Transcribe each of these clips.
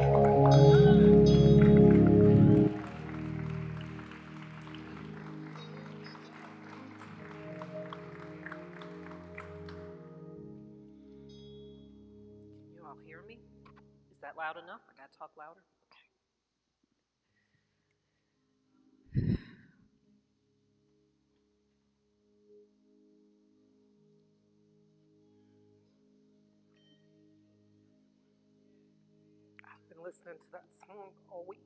You listening to that song all week.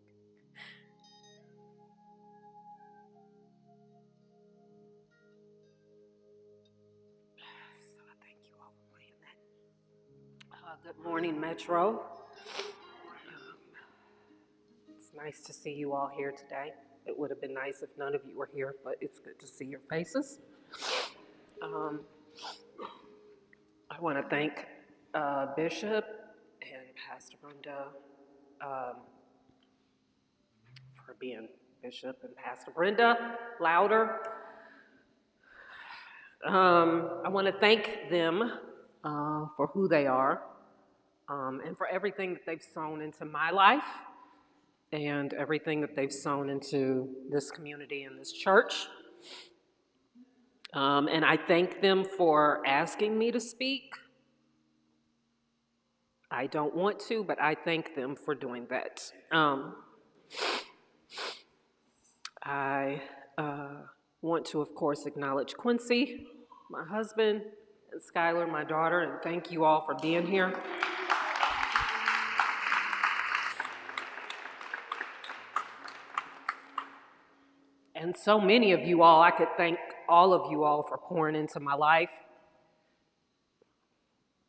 Uh, good morning, Metro. It's nice to see you all here today. It would have been nice if none of you were here, but it's good to see your faces. Um, I want to thank uh, Bishop and Pastor Brenda um, for being Bishop and Pastor Brenda louder. Um, I want to thank them uh, for who they are um, and for everything that they've sown into my life and everything that they've sown into this community and this church. Um, and I thank them for asking me to speak. I don't want to, but I thank them for doing that. Um, I uh, want to, of course, acknowledge Quincy, my husband, and Skylar, my daughter, and thank you all for being here. And so many of you all, I could thank all of you all for pouring into my life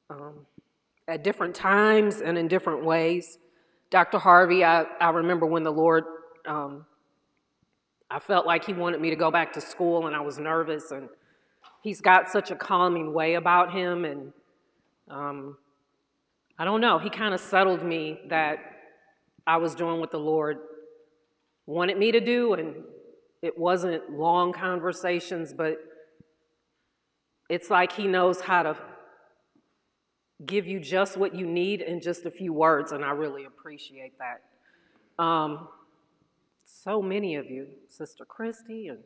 um, at different times and in different ways. Dr. Harvey, I, I remember when the Lord, um, I felt like He wanted me to go back to school and I was nervous, and He's got such a calming way about Him. And um, I don't know, He kind of settled me that I was doing what the Lord wanted me to do, and it wasn't long conversations, but it's like he knows how to give you just what you need in just a few words, and I really appreciate that. Um, so many of you, Sister Christy and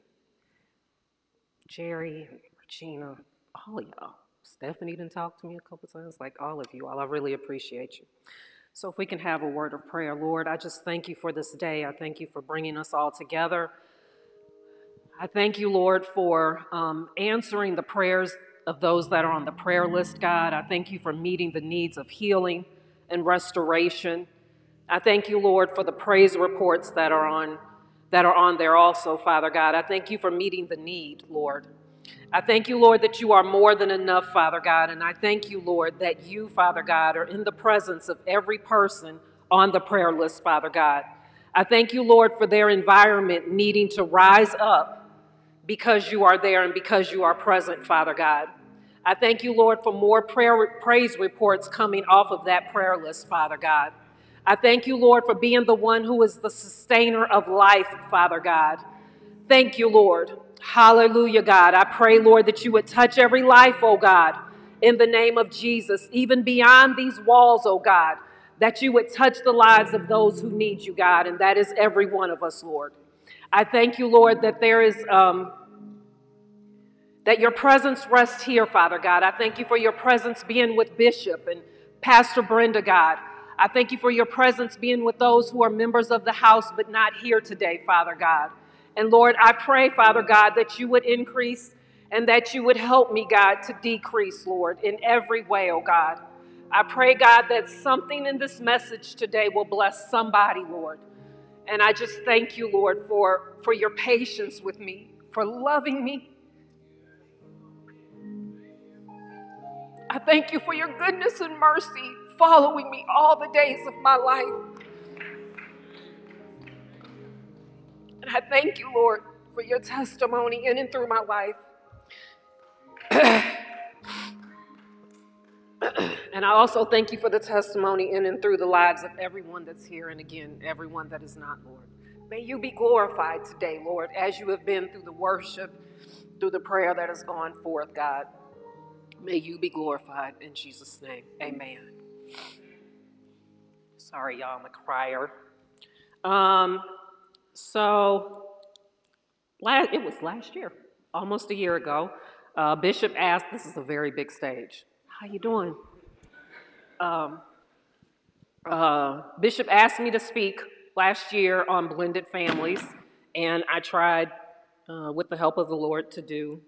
Jerry and Regina, all of y'all. Stephanie didn't talk to me a couple times, like all of you all. I really appreciate you. So, if we can have a word of prayer, Lord, I just thank you for this day. I thank you for bringing us all together. I thank you, Lord, for um, answering the prayers of those that are on the prayer list, God. I thank you for meeting the needs of healing and restoration. I thank you, Lord, for the praise reports that are on that are on there also, Father God. I thank you for meeting the need, Lord. I thank you, Lord, that you are more than enough, Father God. And I thank you, Lord, that you, Father God, are in the presence of every person on the prayer list, Father God. I thank you, Lord, for their environment needing to rise up because you are there and because you are present, Father God. I thank you, Lord, for more prayer, praise reports coming off of that prayer list, Father God. I thank you, Lord, for being the one who is the sustainer of life, Father God. Thank you, Lord. Hallelujah, God. I pray, Lord, that you would touch every life, oh God, in the name of Jesus, even beyond these walls, oh God, that you would touch the lives of those who need you, God, and that is every one of us, Lord. I thank you, Lord, that there is um, that your presence rests here, Father God. I thank you for your presence being with Bishop and Pastor Brenda, God. I thank you for your presence being with those who are members of the house but not here today, Father God. And Lord, I pray, Father God, that you would increase and that you would help me, God, to decrease, Lord, in every way, oh God. I pray, God, that something in this message today will bless somebody, Lord. And I just thank you, Lord, for, for your patience with me, for loving me, I thank you for your goodness and mercy following me all the days of my life. And I thank you, Lord, for your testimony in and through my life. and I also thank you for the testimony in and through the lives of everyone that's here, and again, everyone that is not, Lord. May you be glorified today, Lord, as you have been through the worship, through the prayer that has gone forth, God. May you be glorified in Jesus' name. Amen. Sorry, y'all, I'm a crier. Um, so, last, it was last year, almost a year ago. Uh, Bishop asked, this is a very big stage. How you doing? Um, uh, Bishop asked me to speak last year on blended families, and I tried, uh, with the help of the Lord, to do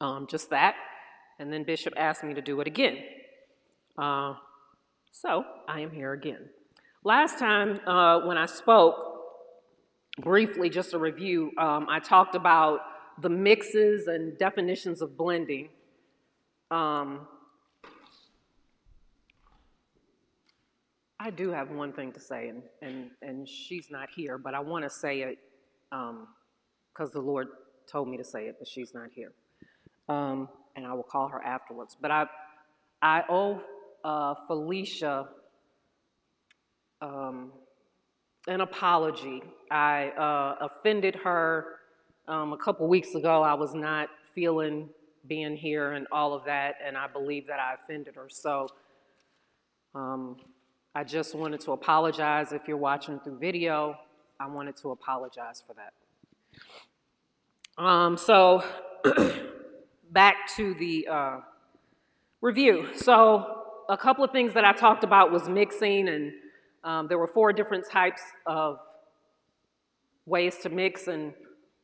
um, just that. And then Bishop asked me to do it again. Uh, so I am here again. Last time uh, when I spoke, briefly, just a review, um, I talked about the mixes and definitions of blending. Um, I do have one thing to say, and, and, and she's not here, but I want to say it because um, the Lord told me to say it, but she's not here. Um, and I will call her afterwards. But I, I owe uh, Felicia um, an apology. I uh, offended her um, a couple weeks ago. I was not feeling being here and all of that, and I believe that I offended her. So um, I just wanted to apologize. If you're watching through video, I wanted to apologize for that. Um, so back to the uh, review. So a couple of things that I talked about was mixing, and um, there were four different types of ways to mix, and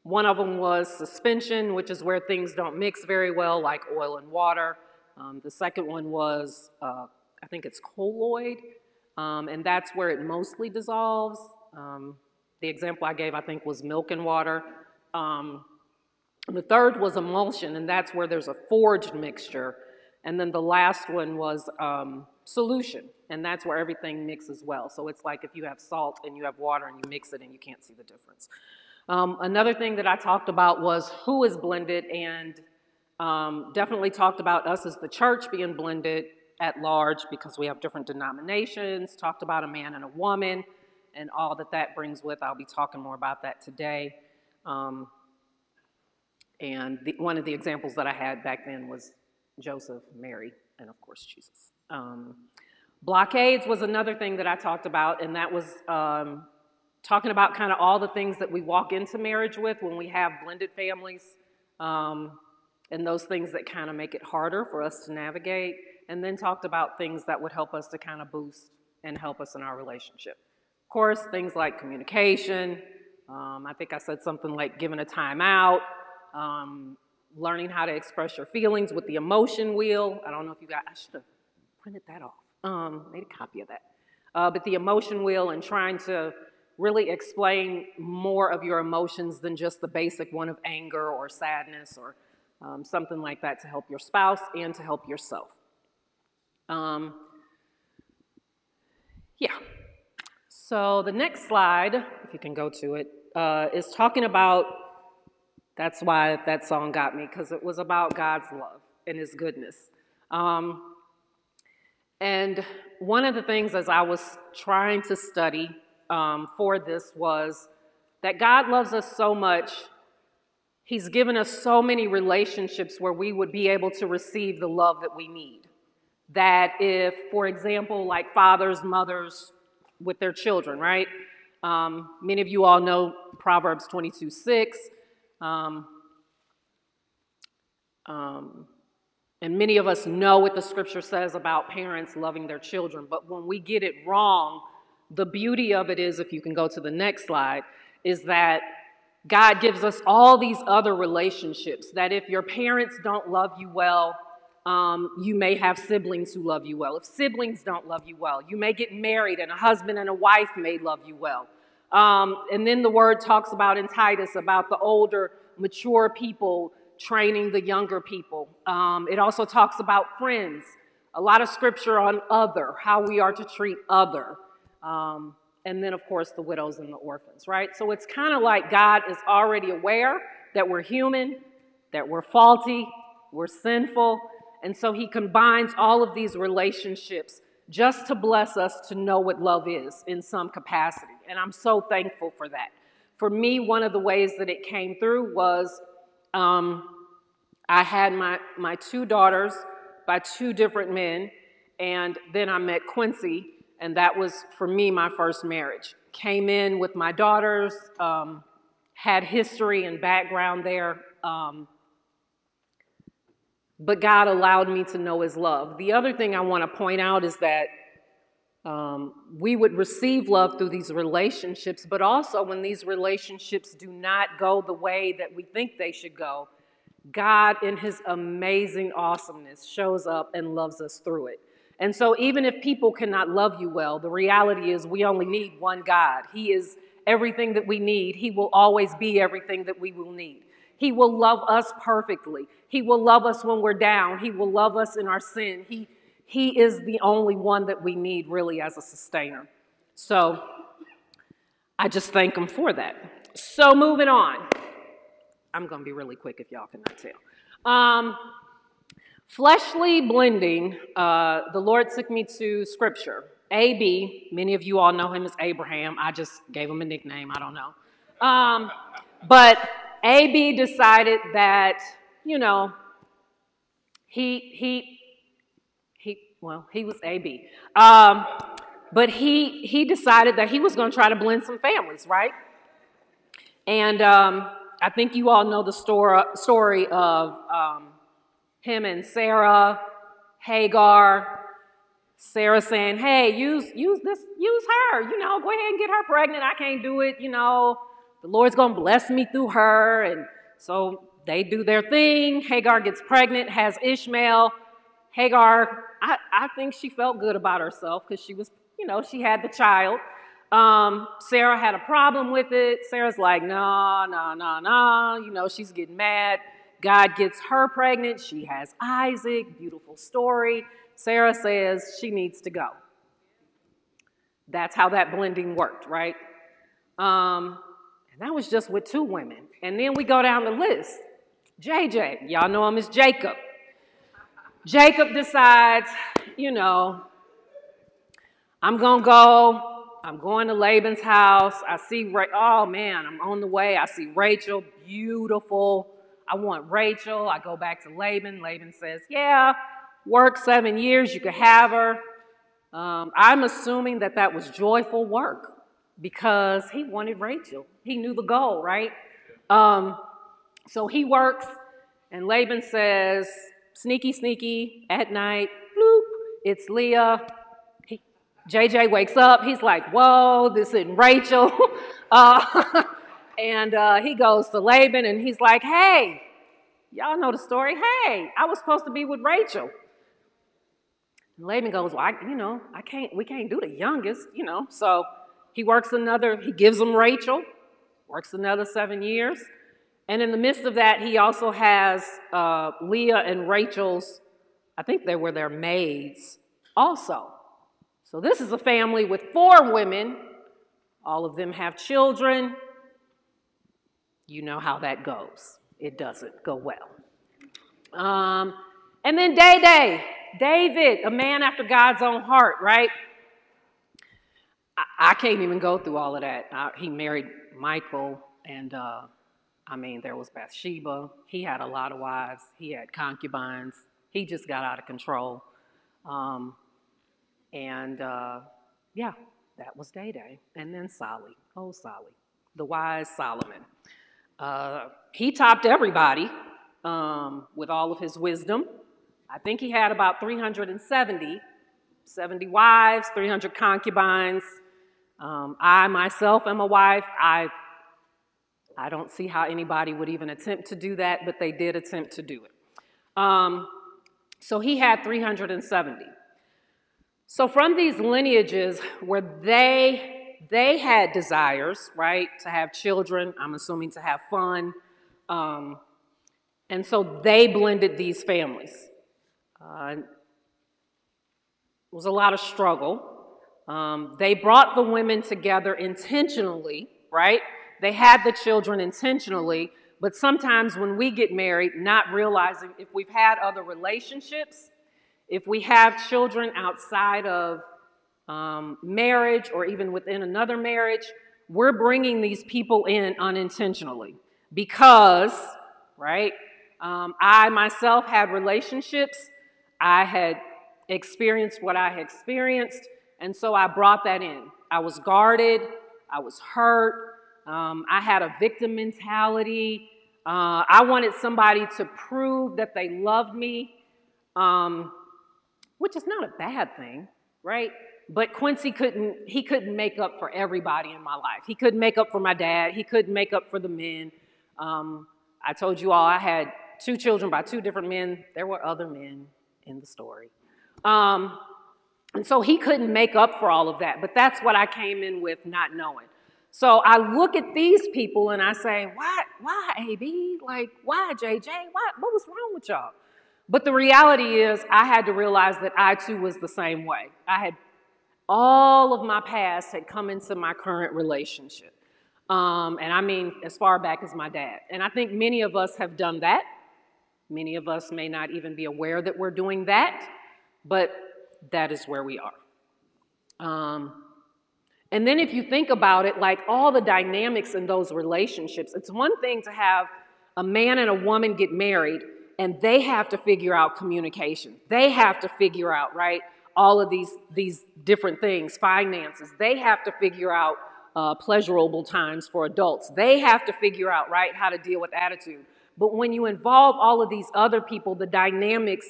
one of them was suspension, which is where things don't mix very well, like oil and water. Um, the second one was, uh, I think it's colloid, um, and that's where it mostly dissolves. Um, the example I gave, I think, was milk and water. Um, the third was emulsion, and that's where there's a forged mixture. And then the last one was um, solution, and that's where everything mixes well. So it's like if you have salt and you have water and you mix it and you can't see the difference. Um, another thing that I talked about was who is blended, and um, definitely talked about us as the church being blended at large because we have different denominations, talked about a man and a woman, and all that that brings with. I'll be talking more about that today. Um, and the, one of the examples that I had back then was Joseph, Mary, and of course Jesus. Um, blockades was another thing that I talked about, and that was um, talking about kind of all the things that we walk into marriage with when we have blended families, um, and those things that kind of make it harder for us to navigate, and then talked about things that would help us to kind of boost and help us in our relationship. Of course, things like communication. Um, I think I said something like giving a timeout, um, learning how to express your feelings with the emotion wheel. I don't know if you got, I should have printed that off, um, made a copy of that. Uh, but the emotion wheel and trying to really explain more of your emotions than just the basic one of anger or sadness or um, something like that to help your spouse and to help yourself. Um, yeah. So the next slide, if you can go to it, uh, is talking about that's why that song got me, because it was about God's love and His goodness. Um, and one of the things as I was trying to study um, for this was that God loves us so much, He's given us so many relationships where we would be able to receive the love that we need. That if, for example, like fathers, mothers with their children, right? Um, many of you all know Proverbs 22 6 um, um, and many of us know what the scripture says about parents loving their children, but when we get it wrong, the beauty of it is, if you can go to the next slide, is that God gives us all these other relationships. That if your parents don't love you well, um, you may have siblings who love you well. If siblings don't love you well, you may get married and a husband and a wife may love you well. Um, and then the word talks about in Titus about the older, mature people training the younger people. Um, it also talks about friends, a lot of scripture on other, how we are to treat other. Um, and then, of course, the widows and the orphans, right? So it's kind of like God is already aware that we're human, that we're faulty, we're sinful. And so he combines all of these relationships just to bless us to know what love is in some capacity. And I'm so thankful for that. For me, one of the ways that it came through was um, I had my, my two daughters by two different men, and then I met Quincy, and that was for me my first marriage. Came in with my daughters, um, had history and background there, um, but God allowed me to know His love. The other thing I want to point out is that um, we would receive love through these relationships, but also when these relationships do not go the way that we think they should go, God, in His amazing awesomeness, shows up and loves us through it. And so, even if people cannot love you well, the reality is we only need one God. He is everything that we need. He will always be everything that we will need. He will love us perfectly. He will love us when we're down. He will love us in our sin. He, he is the only one that we need, really, as a sustainer. So, I just thank Him for that. So, moving on. I'm going to be really quick if y'all cannot tell. Um, fleshly blending, uh, the Lord took me to scripture. AB, many of you all know him as Abraham. I just gave him a nickname, I don't know. Um, but AB decided that, you know, he, he, he, well, he was AB. Um, but he, he decided that he was going to try to blend some families, right? And um, I think you all know the story, story of um, him and Sarah, Hagar, Sarah saying, "Hey, use use this, use her. You know, go ahead and get her pregnant. I can't do it. You know, the Lord's gonna bless me through her." And so they do their thing. Hagar gets pregnant, has Ishmael. Hagar, I, I think she felt good about herself because she was, you know, she had the child. Um, Sarah had a problem with it. Sarah's like, no, no, no, no. You know, she's getting mad. God gets her pregnant. She has Isaac. Beautiful story. Sarah says she needs to go. That's how that blending worked, right? Um, and that was just with two women. And then we go down the list. JJ, y'all know him as Jacob. Jacob decides, you know, I'm going to go I'm going to Laban's house. I see, Ra- oh man, I'm on the way. I see Rachel, beautiful. I want Rachel. I go back to Laban. Laban says, Yeah, work seven years, you could have her. Um, I'm assuming that that was joyful work because he wanted Rachel. He knew the goal, right? Um, so he works, and Laban says, Sneaky, sneaky, at night, bloop, it's Leah. He, JJ wakes up. He's like, Whoa, this isn't Rachel. Uh, and uh, he goes to Laban and he's like, Hey, y'all know the story. Hey, I was supposed to be with Rachel. And Laban goes, Well, I, you know, I can't, we can't do the youngest, you know. So he works another, he gives them Rachel, works another seven years. And in the midst of that, he also has uh, Leah and Rachel's, I think they were their maids also. So this is a family with four women. All of them have children. You know how that goes. It doesn't go well. Um, and then Day Day, David, a man after God's own heart, right? I, I can't even go through all of that. I, he married Michal and uh, I mean, there was Bathsheba. He had a lot of wives, he had concubines. He just got out of control. Um, and uh, yeah, that was Day Day. And then Solly, oh, Solly, the wise Solomon. Uh, he topped everybody um, with all of his wisdom. I think he had about 370, 70 wives, 300 concubines. Um, I myself am a wife. I, I don't see how anybody would even attempt to do that, but they did attempt to do it. Um, so he had 370. So from these lineages where they they had desires, right, to have children, I'm assuming to have fun, um, and so they blended these families. Uh, it was a lot of struggle. Um, they brought the women together intentionally, right? They had the children intentionally, but sometimes when we get married, not realizing if we've had other relationships, if we have children outside of um, marriage or even within another marriage, we're bringing these people in unintentionally because, right? Um, I myself had relationships. I had experienced what I had experienced. And so I brought that in. I was guarded, I was hurt, um, I had a victim mentality. Uh, I wanted somebody to prove that they loved me, um, which is not a bad thing, right? But Quincy couldn't, he couldn't make up for everybody in my life. He couldn't make up for my dad. He couldn't make up for the men. Um, I told you all I had two children by two different men. There were other men in the story. Um, and so he couldn't make up for all of that. But that's what I came in with not knowing. So I look at these people and I say, why, why, AB? Like, why, JJ? Why, what was wrong with y'all? But the reality is, I had to realize that I too was the same way. I had all of my past had come into my current relationship. Um, and I mean, as far back as my dad. And I think many of us have done that. Many of us may not even be aware that we're doing that, but that is where we are. Um, and then if you think about it, like all the dynamics in those relationships, it's one thing to have a man and a woman get married and they have to figure out communication. They have to figure out, right, all of these, these different things, finances. They have to figure out uh, pleasurable times for adults. They have to figure out, right, how to deal with attitude. But when you involve all of these other people, the dynamics,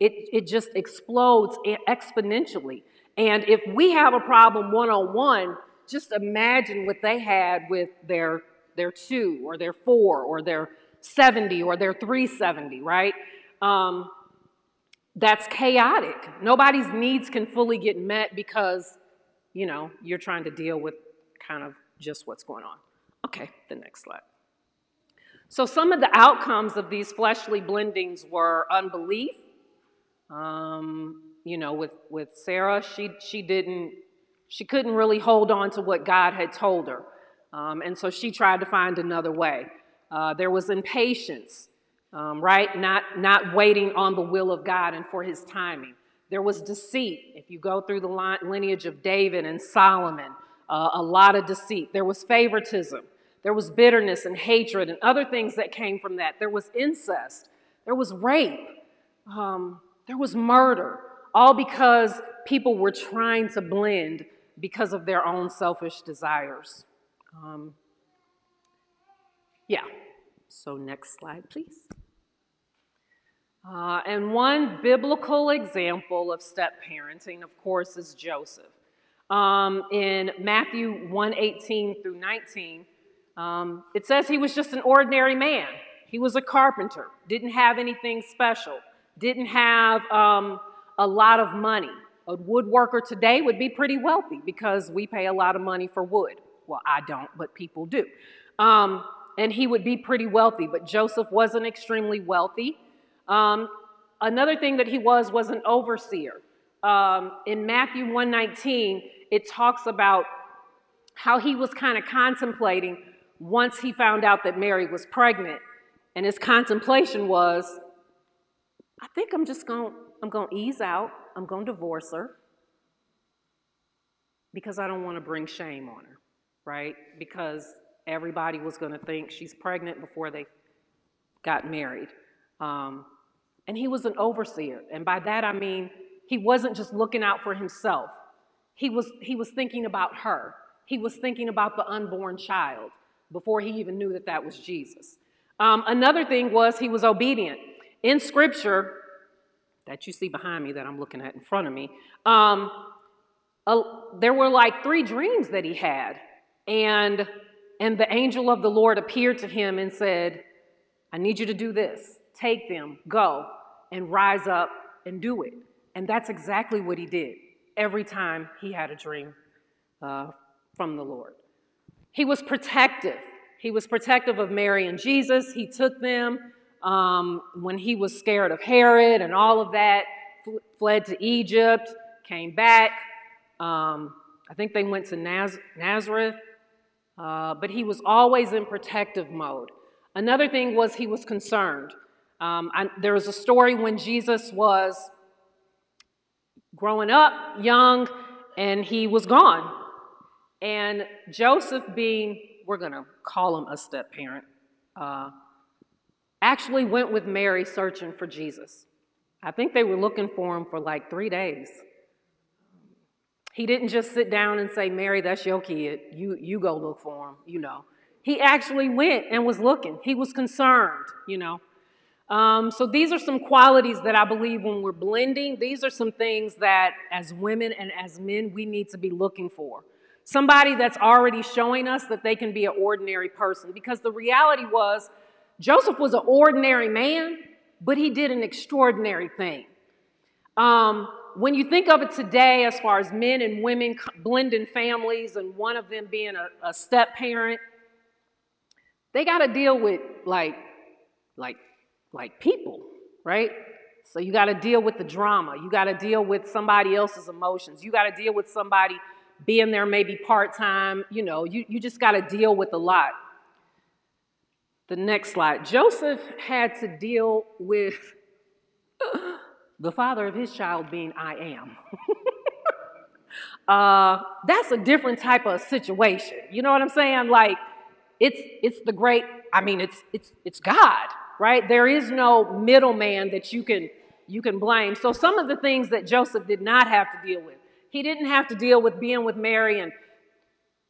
it, it just explodes exponentially. And if we have a problem one on one, just imagine what they had with their, their two or their four or their 70 or their 370, right? Um, that's chaotic. Nobody's needs can fully get met because, you know, you're trying to deal with kind of just what's going on. Okay, the next slide. So, some of the outcomes of these fleshly blendings were unbelief, um, you know, with, with Sarah, she, she didn't, she couldn't really hold on to what God had told her. Um, and so she tried to find another way. Uh, there was impatience, um, right? Not, not waiting on the will of God and for his timing. There was deceit. If you go through the line, lineage of David and Solomon, uh, a lot of deceit. There was favoritism. There was bitterness and hatred and other things that came from that. There was incest. There was rape. Um, there was murder all because people were trying to blend because of their own selfish desires. Um, yeah, so next slide, please. Uh, and one biblical example of step parenting, of course, is Joseph. Um, in Matthew 1 18 through 19, um, it says he was just an ordinary man. He was a carpenter, didn't have anything special, didn't have um, a lot of money. A woodworker today would be pretty wealthy because we pay a lot of money for wood. Well, I don't, but people do. Um, and he would be pretty wealthy, but Joseph wasn't extremely wealthy. Um, another thing that he was was an overseer. Um, in Matthew 119, it talks about how he was kind of contemplating once he found out that Mary was pregnant. And his contemplation was, I think I'm just going to I'm going to ease out. I'm going to divorce her because I don't want to bring shame on her, right? Because everybody was going to think she's pregnant before they got married. Um, and he was an overseer. And by that I mean he wasn't just looking out for himself, he was, he was thinking about her. He was thinking about the unborn child before he even knew that that was Jesus. Um, another thing was he was obedient. In scripture, that you see behind me that I'm looking at in front of me, um, there were like three dreams that he had. And, and the angel of the Lord appeared to him and said, I need you to do this. Take them, go, and rise up and do it. And that's exactly what he did every time he had a dream uh, from the Lord. He was protective. He was protective of Mary and Jesus. He took them um, when he was scared of Herod and all of that, fl- fled to Egypt, came back. Um, I think they went to Naz- Nazareth, uh, but he was always in protective mode. Another thing was he was concerned. Um, I, there was a story when Jesus was growing up, young, and he was gone. And Joseph, being, we're going to call him a step parent, uh, actually went with Mary searching for Jesus. I think they were looking for him for like three days. He didn't just sit down and say, Mary, that's your kid. You, you go look for him, you know. He actually went and was looking. He was concerned, you know. Um, so these are some qualities that I believe when we're blending, these are some things that as women and as men we need to be looking for. Somebody that's already showing us that they can be an ordinary person. Because the reality was, Joseph was an ordinary man, but he did an extraordinary thing. Um, when you think of it today, as far as men and women blending families and one of them being a, a step parent, they got to deal with like, like, like people, right? So you got to deal with the drama. You got to deal with somebody else's emotions. You got to deal with somebody being there maybe part time. You know, you, you just got to deal with a lot. The next slide. Joseph had to deal with the father of his child being I am. uh, that's a different type of situation. You know what I'm saying? Like, it's it's the great. I mean, it's it's it's God, right? There is no middleman that you can you can blame. So some of the things that Joseph did not have to deal with, he didn't have to deal with being with Mary and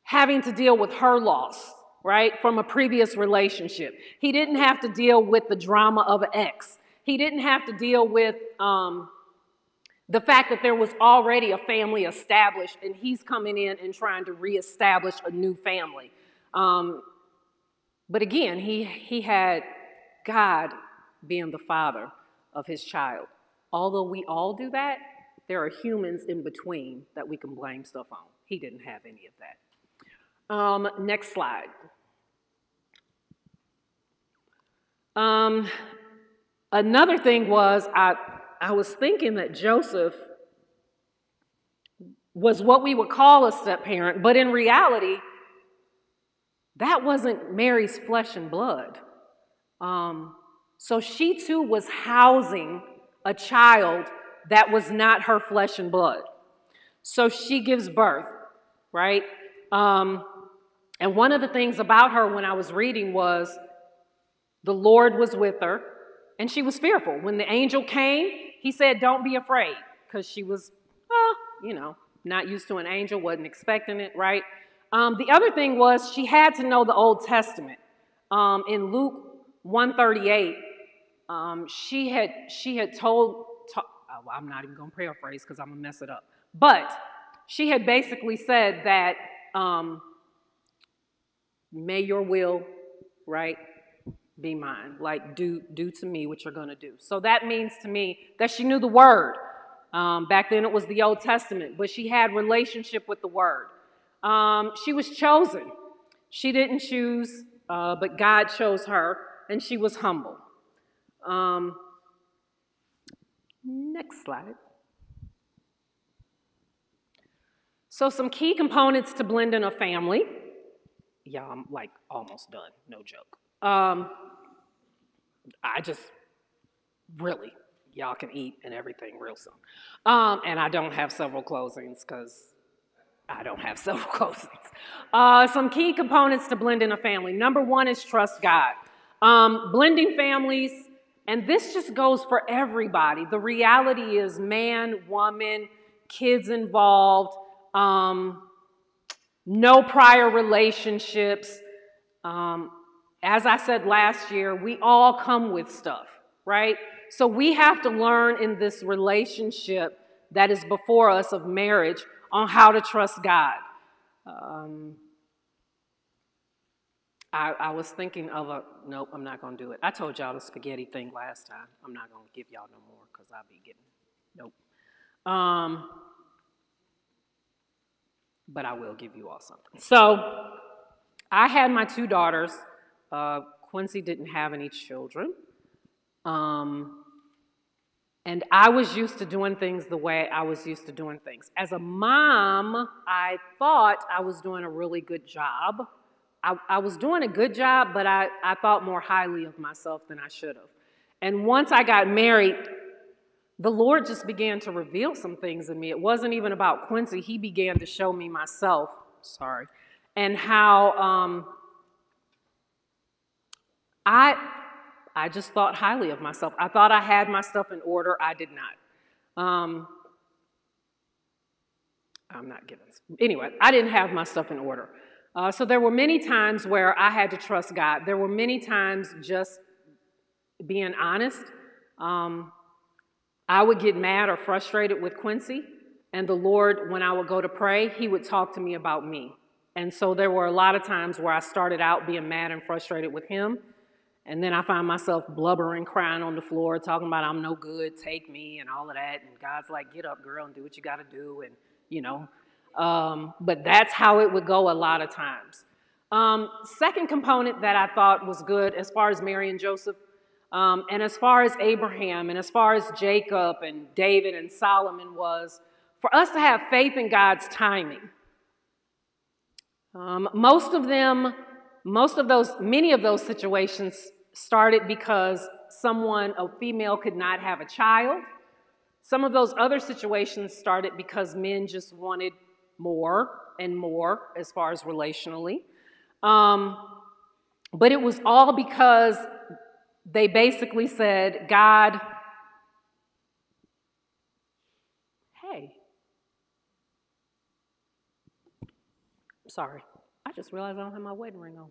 having to deal with her loss, right, from a previous relationship. He didn't have to deal with the drama of an ex. He didn't have to deal with um, the fact that there was already a family established and he's coming in and trying to reestablish a new family. Um, but again, he, he had God being the father of his child. Although we all do that, there are humans in between that we can blame stuff on. He didn't have any of that. Um, next slide. Um, another thing was I, I was thinking that Joseph was what we would call a step parent, but in reality, that wasn't Mary's flesh and blood. Um, so she too was housing a child that was not her flesh and blood. So she gives birth, right? Um, and one of the things about her when I was reading was the Lord was with her and she was fearful. When the angel came, he said, Don't be afraid, because she was, oh, you know, not used to an angel, wasn't expecting it, right? Um, the other thing was she had to know the Old Testament. Um, in Luke 138, um, she had she had told. To, oh, I'm not even going to paraphrase because I'm gonna mess it up. But she had basically said that, um, "May your will, right, be mine. Like do do to me what you're going to do." So that means to me that she knew the word. Um, back then it was the Old Testament, but she had relationship with the word. Um, she was chosen. She didn't choose, uh, but God chose her, and she was humble. Um, next slide. So, some key components to blending a family. Yeah, I'm like almost done, no joke. Um, I just really, y'all can eat and everything real soon. Um, and I don't have several closings because I don't have several closings. Uh, some key components to blending a family. Number one is trust God. Um, blending families, and this just goes for everybody. The reality is man, woman, kids involved, um, no prior relationships. Um, as I said last year, we all come with stuff, right? So we have to learn in this relationship that is before us of marriage on how to trust God. Um, I, I, was thinking of a, nope, I'm not going to do it. I told y'all the spaghetti thing last time. I'm not going to give y'all no more because I'll be getting, nope. Um, but I will give you all something. So I had my two daughters. Uh, Quincy didn't have any children. Um, and I was used to doing things the way I was used to doing things. As a mom, I thought I was doing a really good job. I, I was doing a good job, but I, I thought more highly of myself than I should have. And once I got married, the Lord just began to reveal some things in me. It wasn't even about Quincy, He began to show me myself, sorry, and how um, I I just thought highly of myself. I thought I had my stuff in order. I did not. Um, I'm not giving. Anyway, I didn't have my stuff in order. Uh, so there were many times where I had to trust God. There were many times just being honest. Um, I would get mad or frustrated with Quincy, and the Lord, when I would go to pray, He would talk to me about me. And so there were a lot of times where I started out being mad and frustrated with Him, and then I find myself blubbering, crying on the floor, talking about I'm no good, take me, and all of that. And God's like, get up, girl, and do what you got to do. And, you know, um, but that's how it would go a lot of times. Um, second component that I thought was good as far as Mary and Joseph, um, and as far as Abraham, and as far as Jacob and David and Solomon was for us to have faith in God's timing. Um, most of them, most of those, many of those situations started because someone, a female, could not have a child. Some of those other situations started because men just wanted more and more as far as relationally. Um, but it was all because they basically said, God, hey, sorry, I just realized I don't have my wedding ring on.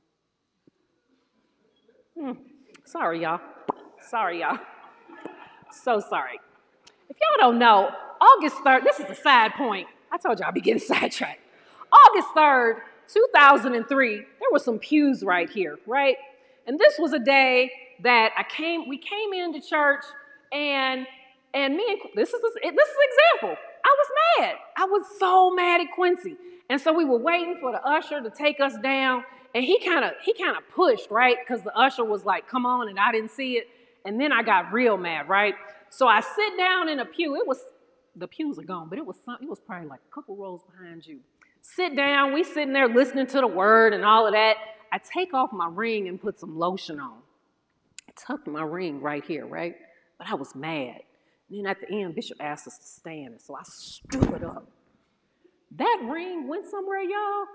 Hmm. Sorry, y'all. Sorry, y'all. So sorry. If y'all don't know, August 3rd, this is a side point. I told y'all I'd be getting sidetracked. August 3rd, 2003, there were some pews right here, right? And this was a day that I came, we came into church and and me and this is this is an example. I was mad. I was so mad at Quincy. And so we were waiting for the usher to take us down. And he kind of he kind of pushed, right? Because the usher was like, come on, and I didn't see it. And then I got real mad, right? So I sit down in a pew. It was the pews are gone, but it was some, it was probably like a couple rows behind you. Sit down, we sitting there listening to the word and all of that. I take off my ring and put some lotion on. I tucked my ring right here, right? But I was mad. And then at the end, Bishop asked us to stand, and so I stood up. That ring went somewhere, y'all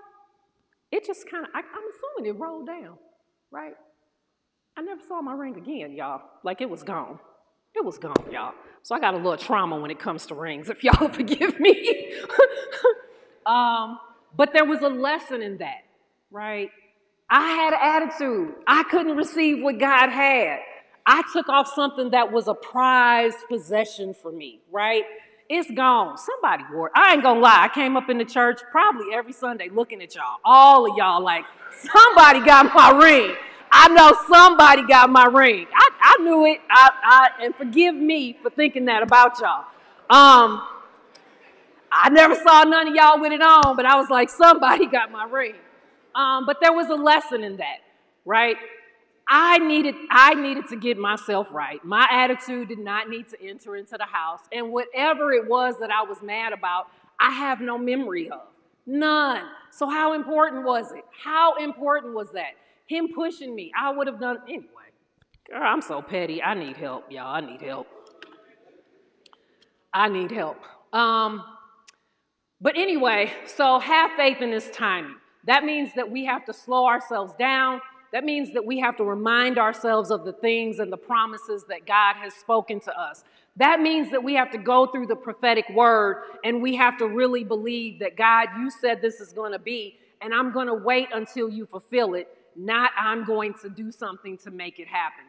it just kind of, I'm assuming it rolled down, right? I never saw my ring again, y'all. Like it was gone. It was gone, y'all. So I got a little trauma when it comes to rings, if y'all forgive me. um, but there was a lesson in that, right? I had an attitude. I couldn't receive what God had. I took off something that was a prized possession for me, right? It's gone. Somebody wore it. I ain't gonna lie. I came up in the church probably every Sunday looking at y'all. All of y'all like, somebody got my ring. I know somebody got my ring. I, I knew it. I, I, and forgive me for thinking that about y'all. Um, I never saw none of y'all with it on, but I was like, somebody got my ring. Um, but there was a lesson in that, right? I needed, I needed to get myself right. My attitude did not need to enter into the house. And whatever it was that I was mad about, I have no memory of. None. So, how important was it? How important was that? Him pushing me. I would have done anyway. Girl, I'm so petty. I need help, y'all. I need help. I need help. Um, but anyway, so have faith in this timing. That means that we have to slow ourselves down that means that we have to remind ourselves of the things and the promises that God has spoken to us. That means that we have to go through the prophetic word and we have to really believe that God, you said this is going to be, and I'm going to wait until you fulfill it, not I'm going to do something to make it happen.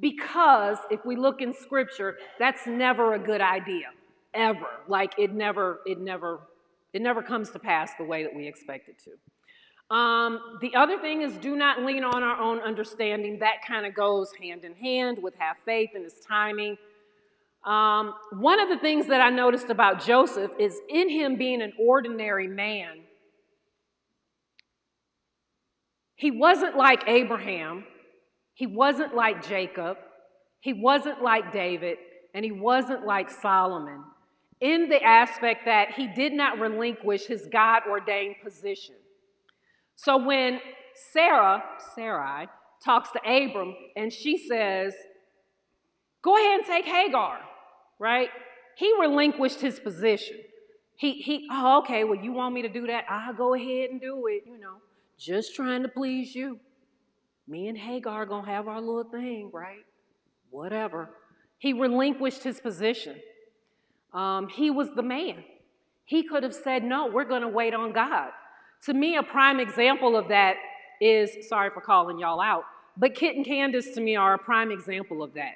Because if we look in scripture, that's never a good idea, ever. Like it never, it never, it never comes to pass the way that we expect it to. Um, the other thing is do not lean on our own understanding. That kind of goes hand in hand with have faith in his timing. Um, one of the things that I noticed about Joseph is in him being an ordinary man, he wasn't like Abraham, he wasn't like Jacob, he wasn't like David, and he wasn't like Solomon in the aspect that he did not relinquish his God ordained position. So when Sarah, Sarai, talks to Abram and she says, Go ahead and take Hagar, right? He relinquished his position. He, he, oh, okay, well, you want me to do that? I'll go ahead and do it, you know, just trying to please you. Me and Hagar gonna have our little thing, right? Whatever. He relinquished his position. Um, he was the man. He could have said, No, we're going to wait on God. To me, a prime example of that is sorry for calling y'all out, but Kit and Candace to me are a prime example of that.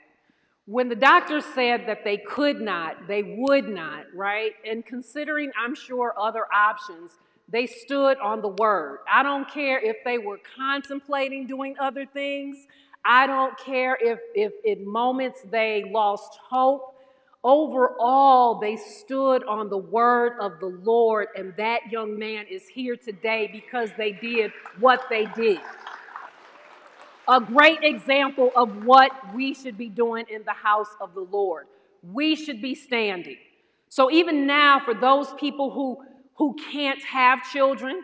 When the doctors said that they could not, they would not, right? And considering, I'm sure, other options, they stood on the word. I don't care if they were contemplating doing other things. I don't care if, if in moments they lost hope. Overall, they stood on the word of the Lord, and that young man is here today because they did what they did. A great example of what we should be doing in the house of the Lord. We should be standing. So, even now, for those people who, who can't have children,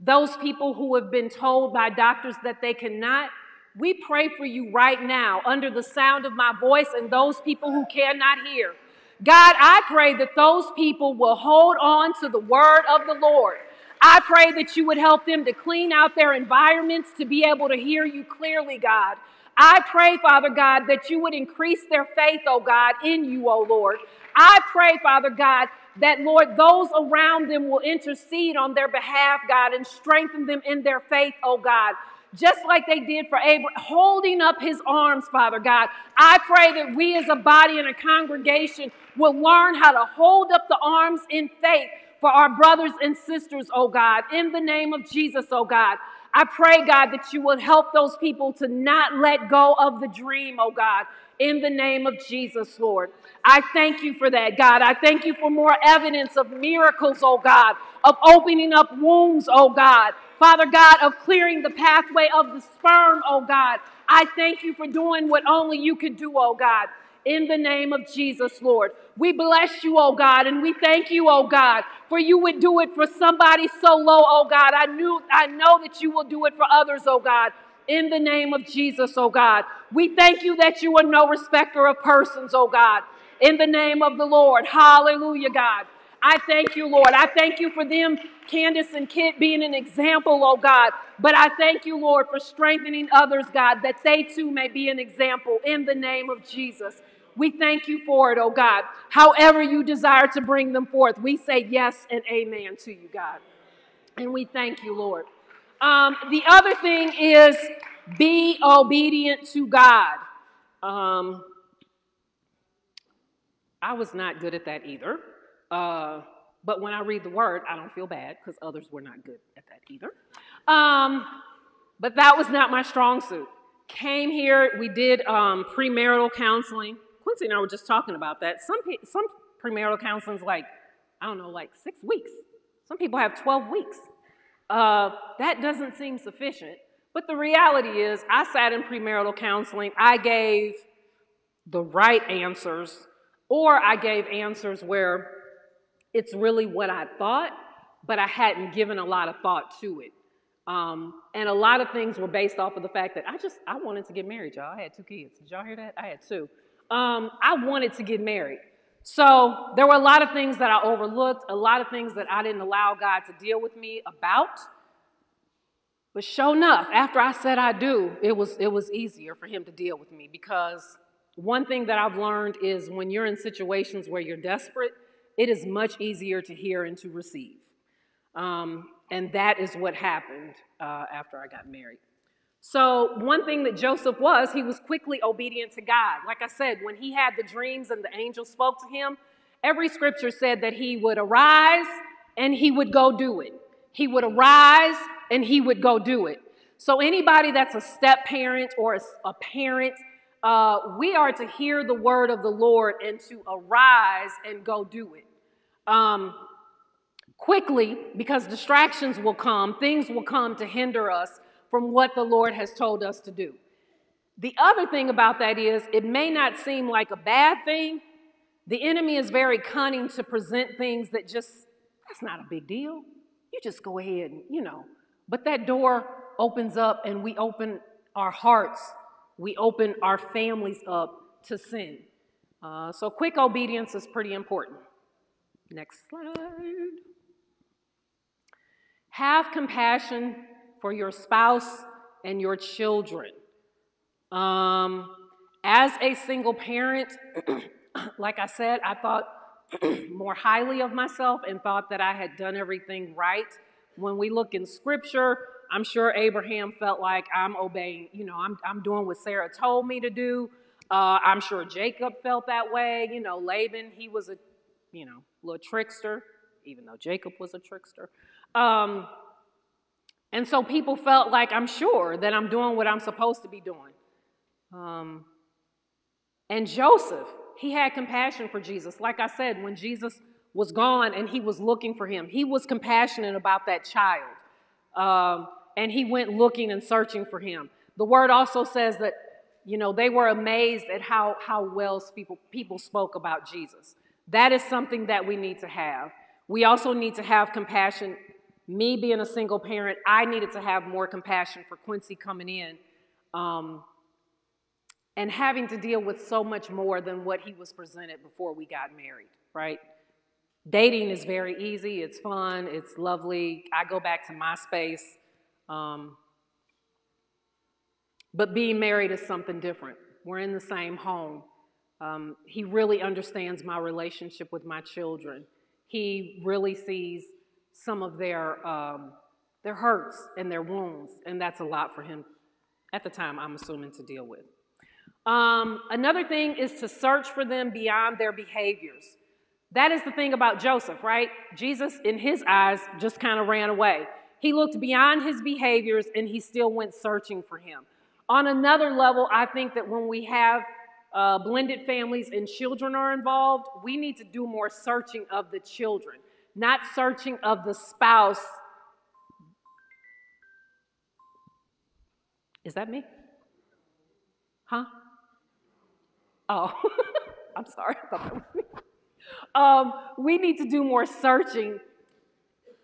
those people who have been told by doctors that they cannot, we pray for you right now under the sound of my voice and those people who cannot hear. God, I pray that those people will hold on to the word of the Lord. I pray that you would help them to clean out their environments to be able to hear you clearly, God. I pray, Father God, that you would increase their faith, oh God, in you, oh Lord. I pray, Father God, that, Lord, those around them will intercede on their behalf, God, and strengthen them in their faith, oh God just like they did for Abraham, holding up his arms, Father God. I pray that we as a body and a congregation will learn how to hold up the arms in faith for our brothers and sisters, oh God, in the name of Jesus, oh God. I pray, God, that you will help those people to not let go of the dream, oh God, in the name of Jesus, Lord. I thank you for that, God. I thank you for more evidence of miracles, oh God, of opening up wounds, oh God. Father God, of clearing the pathway of the sperm, oh God. I thank you for doing what only you can do, oh God in the name of Jesus, Lord. We bless you, oh God, and we thank you, oh God, for you would do it for somebody so low, oh God. I knew I know that you will do it for others, oh God. In the name of Jesus, oh God. We thank you that you are no respecter of persons, oh God. In the name of the Lord. Hallelujah, God. I thank you, Lord. I thank you for them, Candace and Kit, being an example, oh God. But I thank you, Lord, for strengthening others, God, that they too may be an example in the name of Jesus. We thank you for it, oh God. However, you desire to bring them forth, we say yes and amen to you, God. And we thank you, Lord. Um, the other thing is be obedient to God. Um, I was not good at that either. Uh, but when I read the word, I don't feel bad because others were not good at that either. Um, but that was not my strong suit. Came here, we did um, premarital counseling. Quincy and I were just talking about that. Some, some premarital counseling is like, I don't know, like six weeks. Some people have 12 weeks. Uh, that doesn't seem sufficient. But the reality is, I sat in premarital counseling. I gave the right answers, or I gave answers where it's really what I thought, but I hadn't given a lot of thought to it. Um, and a lot of things were based off of the fact that I just I wanted to get married, y'all. I had two kids. Did y'all hear that? I had two. Um, I wanted to get married. So there were a lot of things that I overlooked, a lot of things that I didn't allow God to deal with me about. But sure enough, after I said I do, it was it was easier for him to deal with me because one thing that I've learned is when you're in situations where you're desperate, it is much easier to hear and to receive. Um, and that is what happened uh, after I got married. So, one thing that Joseph was, he was quickly obedient to God. Like I said, when he had the dreams and the angel spoke to him, every scripture said that he would arise and he would go do it. He would arise and he would go do it. So, anybody that's a step parent or a, parent uh, we are to hear the word of the Lord and to arise and go do it. Um, quickly, because distractions will come, things will come to hinder us from what the Lord has told us to do. The other thing about that is, it may not seem like a bad thing. The enemy is very cunning to present things that just, that's not a big deal. You just go ahead and, you know. But that door opens up and we open our hearts we open our families up to sin. Uh, so, quick obedience is pretty important. Next slide. Have compassion for your spouse and your children. Um, as a single parent, like I said, I thought more highly of myself and thought that I had done everything right. When we look in scripture, I'm sure Abraham felt like I'm obeying, you know, I'm, I'm doing what Sarah told me to do. Uh, I'm sure Jacob felt that way. You know, Laban, he was a, you know, little trickster, even though Jacob was a trickster. Um, and so people felt like I'm sure that I'm doing what I'm supposed to be doing. Um, and Joseph, he had compassion for Jesus. Like I said, when Jesus was gone and he was looking for him, he was compassionate about that child. Um, and he went looking and searching for him. The word also says that, you know, they were amazed at how, how well people, people spoke about Jesus. That is something that we need to have. We also need to have compassion. Me being a single parent, I needed to have more compassion for Quincy coming in um, and having to deal with so much more than what he was presented before we got married, right? Dating is very easy, it's fun, it's lovely. I go back to MySpace. Um, but being married is something different. We're in the same home. Um, he really understands my relationship with my children. He really sees some of their um, their hurts and their wounds, and that's a lot for him at the time. I'm assuming to deal with. Um, another thing is to search for them beyond their behaviors. That is the thing about Joseph, right? Jesus, in his eyes, just kind of ran away. He looked beyond his behaviors and he still went searching for him. On another level, I think that when we have uh, blended families and children are involved, we need to do more searching of the children, not searching of the spouse. Is that me? Huh? Oh, I'm sorry. I thought that was me. Um, we need to do more searching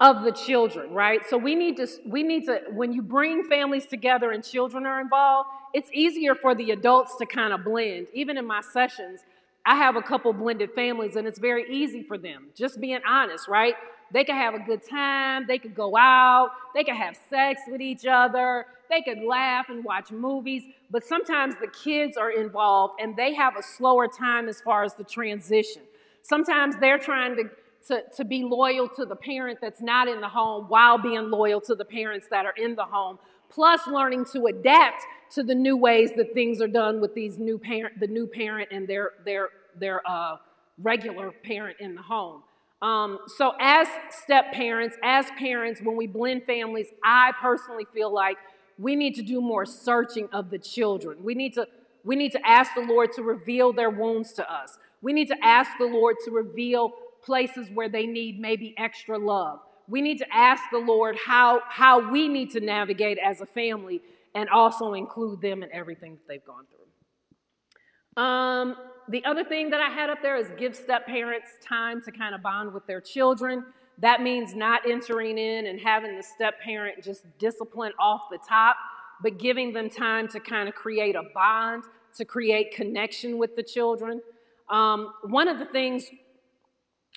of the children, right? So we need to we need to when you bring families together and children are involved, it's easier for the adults to kind of blend. Even in my sessions, I have a couple blended families and it's very easy for them. Just being honest, right? They could have a good time, they could go out, they could have sex with each other, they could laugh and watch movies, but sometimes the kids are involved and they have a slower time as far as the transition. Sometimes they're trying to to, to be loyal to the parent that's not in the home while being loyal to the parents that are in the home, plus learning to adapt to the new ways that things are done with these new parent, the new parent and their their their uh, regular parent in the home. Um, so, as step parents, as parents, when we blend families, I personally feel like we need to do more searching of the children. We need to we need to ask the Lord to reveal their wounds to us. We need to ask the Lord to reveal places where they need maybe extra love. We need to ask the Lord how, how we need to navigate as a family and also include them in everything that they've gone through. Um, the other thing that I had up there is give step parents time to kind of bond with their children. That means not entering in and having the step parent just discipline off the top, but giving them time to kind of create a bond, to create connection with the children. Um, one of the things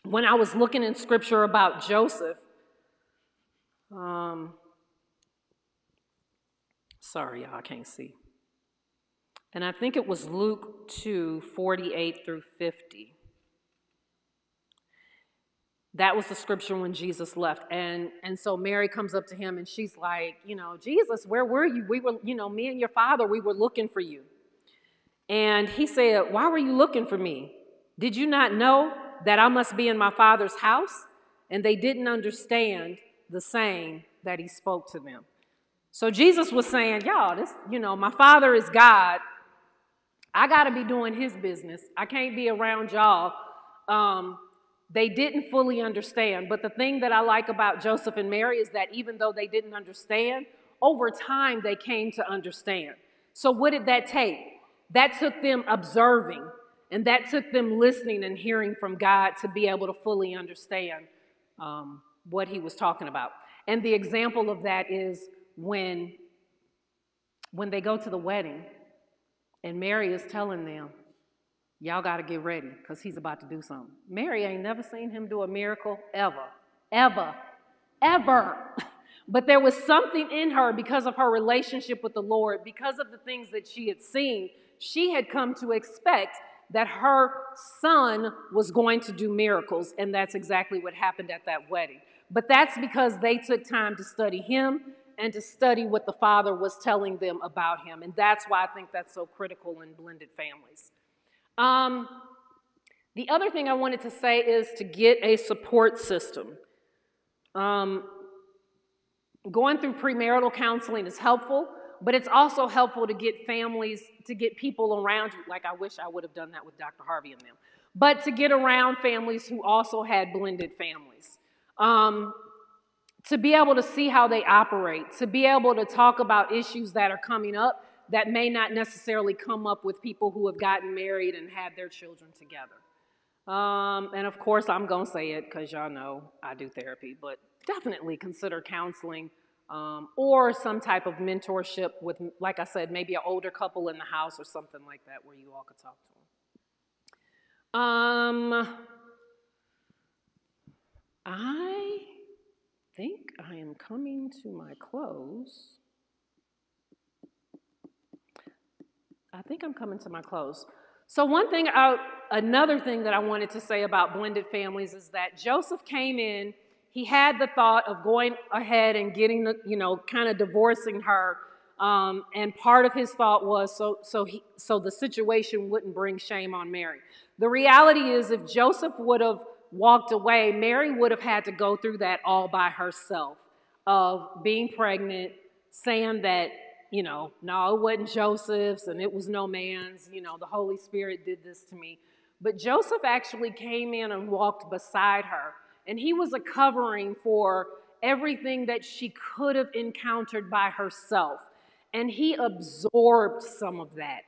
when I was looking in scripture about Joseph, um, sorry, y'all, I can't see. And I think it was Luke 2 48 through 50. That was the scripture when Jesus left. And, and so Mary comes up to him and she's like, You know, Jesus, where were you? We were, you know, me and your father, we were looking for you. And he said, Why were you looking for me? Did you not know that I must be in my father's house? And they didn't understand the saying that he spoke to them. So Jesus was saying, Y'all, this, you know, my father is God. I got to be doing his business. I can't be around y'all. Um, they didn't fully understand. But the thing that I like about Joseph and Mary is that even though they didn't understand, over time they came to understand. So, what did that take? That took them observing and that took them listening and hearing from God to be able to fully understand um, what he was talking about. And the example of that is when, when they go to the wedding and Mary is telling them, Y'all got to get ready because he's about to do something. Mary ain't never seen him do a miracle ever, ever, ever. but there was something in her because of her relationship with the Lord, because of the things that she had seen, she had come to expect that her son was going to do miracles, and that's exactly what happened at that wedding. But that's because they took time to study him and to study what the father was telling them about him. And that's why I think that's so critical in blended families. Um, the other thing I wanted to say is to get a support system. Um, going through premarital counseling is helpful, but it's also helpful to get families, to get people around you. Like I wish I would have done that with Dr. Harvey and them. But to get around families who also had blended families. Um, to be able to see how they operate, to be able to talk about issues that are coming up that may not necessarily come up with people who have gotten married and had their children together. Um, and of course, I'm going to say it because y'all know I do therapy, but definitely consider counseling um, or some type of mentorship with, like I said, maybe an older couple in the house or something like that where you all could talk to them. Um, I think I am coming to my close. I think I'm coming to my close. So one thing, I, another thing that I wanted to say about blended families is that Joseph came in he had the thought of going ahead and getting the, you know, kind of divorcing her. Um, and part of his thought was so, so, he, so the situation wouldn't bring shame on Mary. The reality is, if Joseph would have walked away, Mary would have had to go through that all by herself of being pregnant, saying that, you know, no, it wasn't Joseph's and it was no man's, you know, the Holy Spirit did this to me. But Joseph actually came in and walked beside her and he was a covering for everything that she could have encountered by herself. And he absorbed some of that.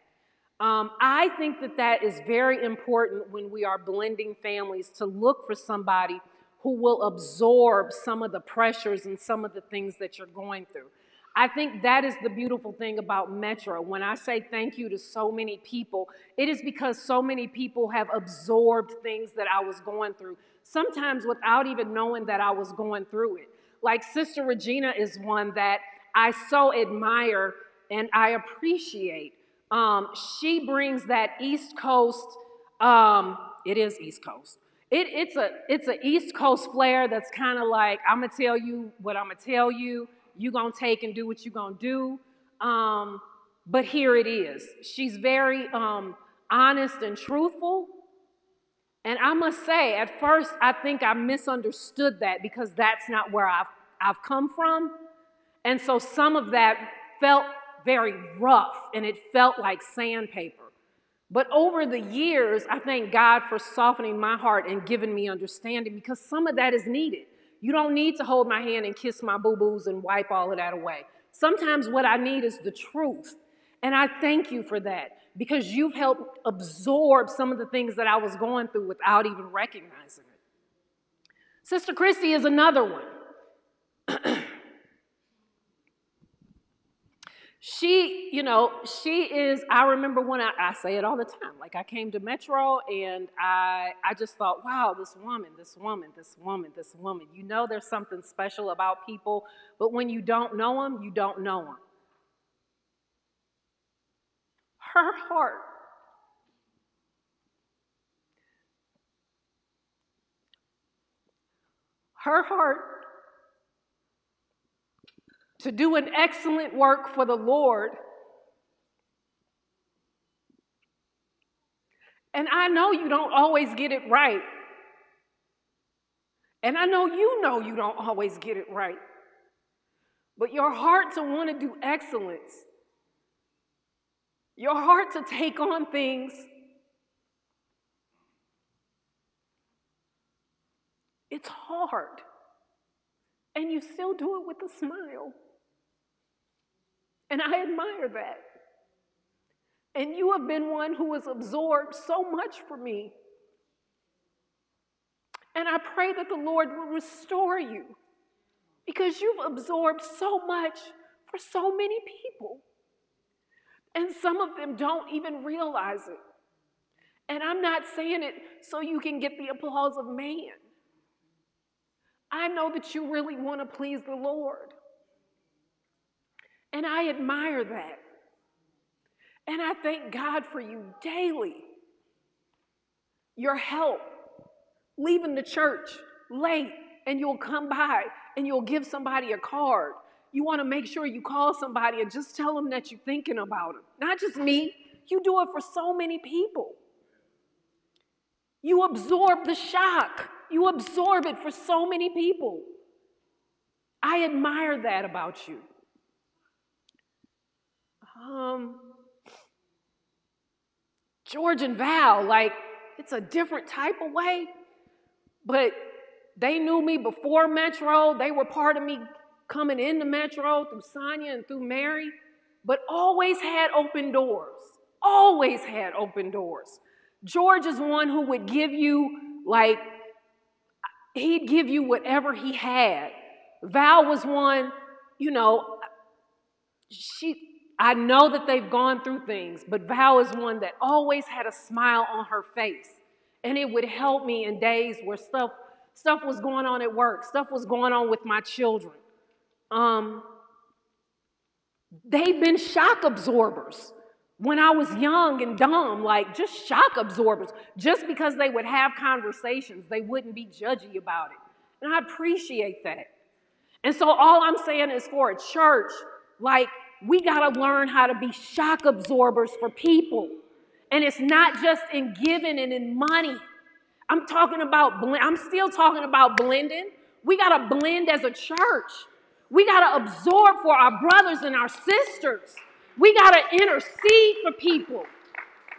Um, I think that that is very important when we are blending families to look for somebody who will absorb some of the pressures and some of the things that you're going through. I think that is the beautiful thing about Metro. When I say thank you to so many people, it is because so many people have absorbed things that I was going through sometimes without even knowing that I was going through it. Like Sister Regina is one that I so admire and I appreciate. Um, she brings that East Coast, um, it is East Coast. It, it's a it's an East Coast flair that's kind of like I'm gonna tell you what I'm gonna tell you. You gonna take and do what you gonna do. Um, but here it is. She's very um, honest and truthful, and I must say, at first, I think I misunderstood that because that's not where I've, I've come from. And so some of that felt very rough and it felt like sandpaper. But over the years, I thank God for softening my heart and giving me understanding because some of that is needed. You don't need to hold my hand and kiss my boo boos and wipe all of that away. Sometimes what I need is the truth. And I thank you for that because you've helped absorb some of the things that I was going through without even recognizing it. Sister Christy is another one. she, you know, she is, I remember when I, I, say it all the time, like I came to Metro and I, I just thought, wow, this woman, this woman, this woman, this woman. You know there's something special about people, but when you don't know them, you don't know them her heart. Her heart to do an excellent work for the Lord. And I know you don't always get it right. And I know you know you don't always get it right. But your heart to want to do excellence your heart to take on things. It's hard. And you still do it with a smile. And I admire that. And you have been one who has absorbed so much for me. And I pray that the Lord will restore you because you've absorbed so much for so many people. And some of them don't even realize it. And I'm not saying it so you can get the applause of man. I know that you really want to please the Lord. And I admire that. And I thank God for you daily. your help, leaving the church late, and you'll come by and you'll give somebody a card. You want to make sure you call somebody and just tell them that you're thinking about them. Not just me, you do it for so many people. You absorb the shock, you absorb it for so many people. I admire that about you. Um, George and Val, like, it's a different type of way, but they knew me before Metro. They were part of me coming into Metro through Sonia and through Mary, but always had open doors. Always had open doors. George is one who would give you, like, he'd give you whatever he had. Val was one, you know, she, I know that they've gone through things, but Val is one that always had a smile on her face. And it would help me in days where stuff, stuff was going on at work, stuff was going on with my children. Um, they've been shock absorbers when I was young and dumb, like just shock absorbers. Just because they would have conversations, they wouldn't be judgy about it. And I appreciate that. And so all I'm saying is for a church, like we got to learn how to be shock absorbers for people. And it's not just in giving and in money. I'm talking about, I'm still talking about blending. We got to blend as a church. We got to absorb for our brothers and our sisters. We got to intercede for people.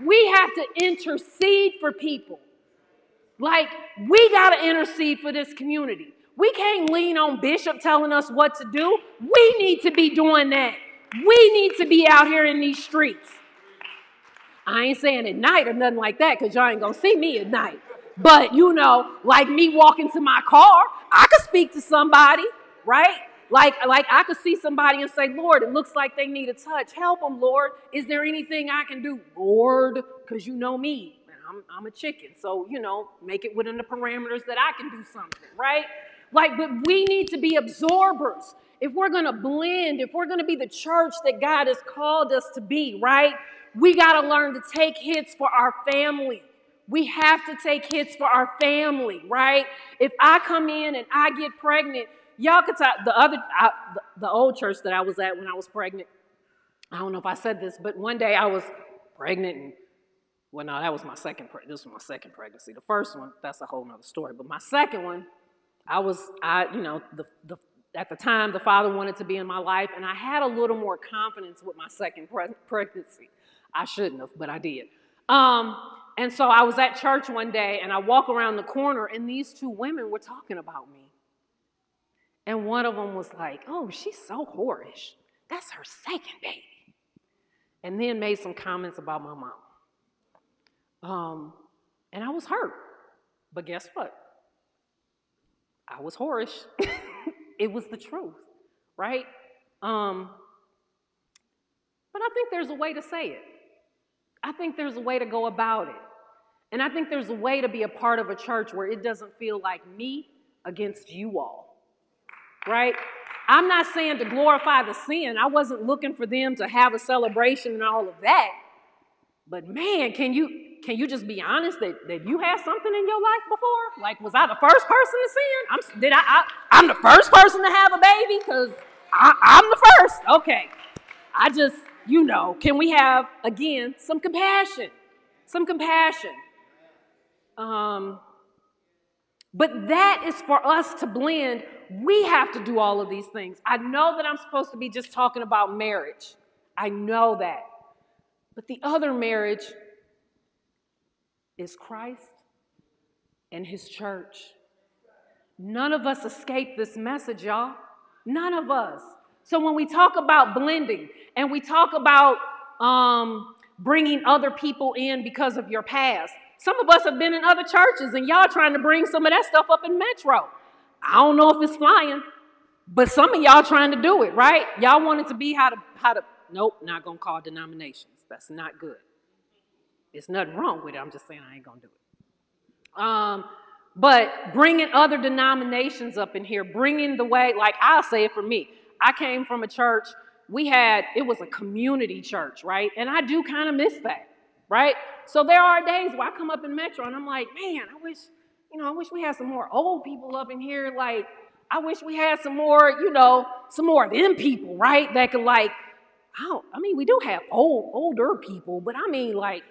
We have to intercede for people. Like, we got to intercede for this community. We can't lean on Bishop telling us what to do. We need to be doing that. We need to be out here in these streets. I ain't saying at night or nothing like that because y'all ain't gonna see me at night. But you know, like me walking to my car, I could speak to somebody, right? Like, like I could see somebody and say, Lord, it looks like they need a touch. Help them, Lord. Is there anything I can do? Lord, because you know me. I'm, I'm a chicken. So, you know, make it within the parameters that I can do something, right? Like, but we need to be absorbers if we're going to blend, if we're going to be the church that God has called us to be, right? We got to learn to take hits for our family. We have to take hits for our family, right? If I come in and I get pregnant, y'all could talk. The other, I, the, old church that I was at when I was pregnant. I don't know if I said this, but one day I was pregnant and well, no, that was my second. This was my second pregnancy. The first one, that's a whole nother story. But my second one, I was, I, you know, the, the at the time, the father wanted to be in my life, and I had a little more confidence with my second pre- pregnancy. I shouldn't have, but I did. Um, and so I was at church one day, and I walk around the corner, and these two women were talking about me. And one of them was like, Oh, she's so whorish. That's her second baby. And then made some comments about my mom. Um, and I was hurt. But guess what? I was whorish. it was the truth, right? Um, but I think there's a way to say it. I think there's a way to go about it. And I think there's a way to be a part of a church where it doesn't feel like me against you all, right? I'm not saying to glorify the sin. I wasn't looking for them to have a celebration and all of that. But man, can you can you just be honest that, that you had something in your life before? Like, was I the first person to sin? I'm did I, I am the first person to have a baby? Because I'm the first. Okay. I just, you know, can we have again some compassion? Some compassion. Um, but that is for us to blend. We have to do all of these things. I know that I'm supposed to be just talking about marriage. I know that. But the other marriage is Christ and his church. None of us escape this message, y'all. None of us. So when we talk about blending and we talk about um, bringing other people in because of your past, some of us have been in other churches and y'all trying to bring some of that stuff up in Metro. I don't know if it's flying, but some of y'all trying to do it, right? Y'all want it to be how to, how to, nope, not gonna call denominations. That's not good. It's nothing wrong with it. I'm just saying I ain't to do it. Um, but bringing other denominations up in here, bringing the way, like I'll say it for me. I came from a church, we had, it was a community church, right? And I do kind of miss that, right? So there are days where I come up in Metro and I'm like, man, I wish, you know, I wish we had some more old people up in here. Like, I wish we had some more, you know, some more of them people, right? That could like, I I mean, we do have old, older people, but I mean, like,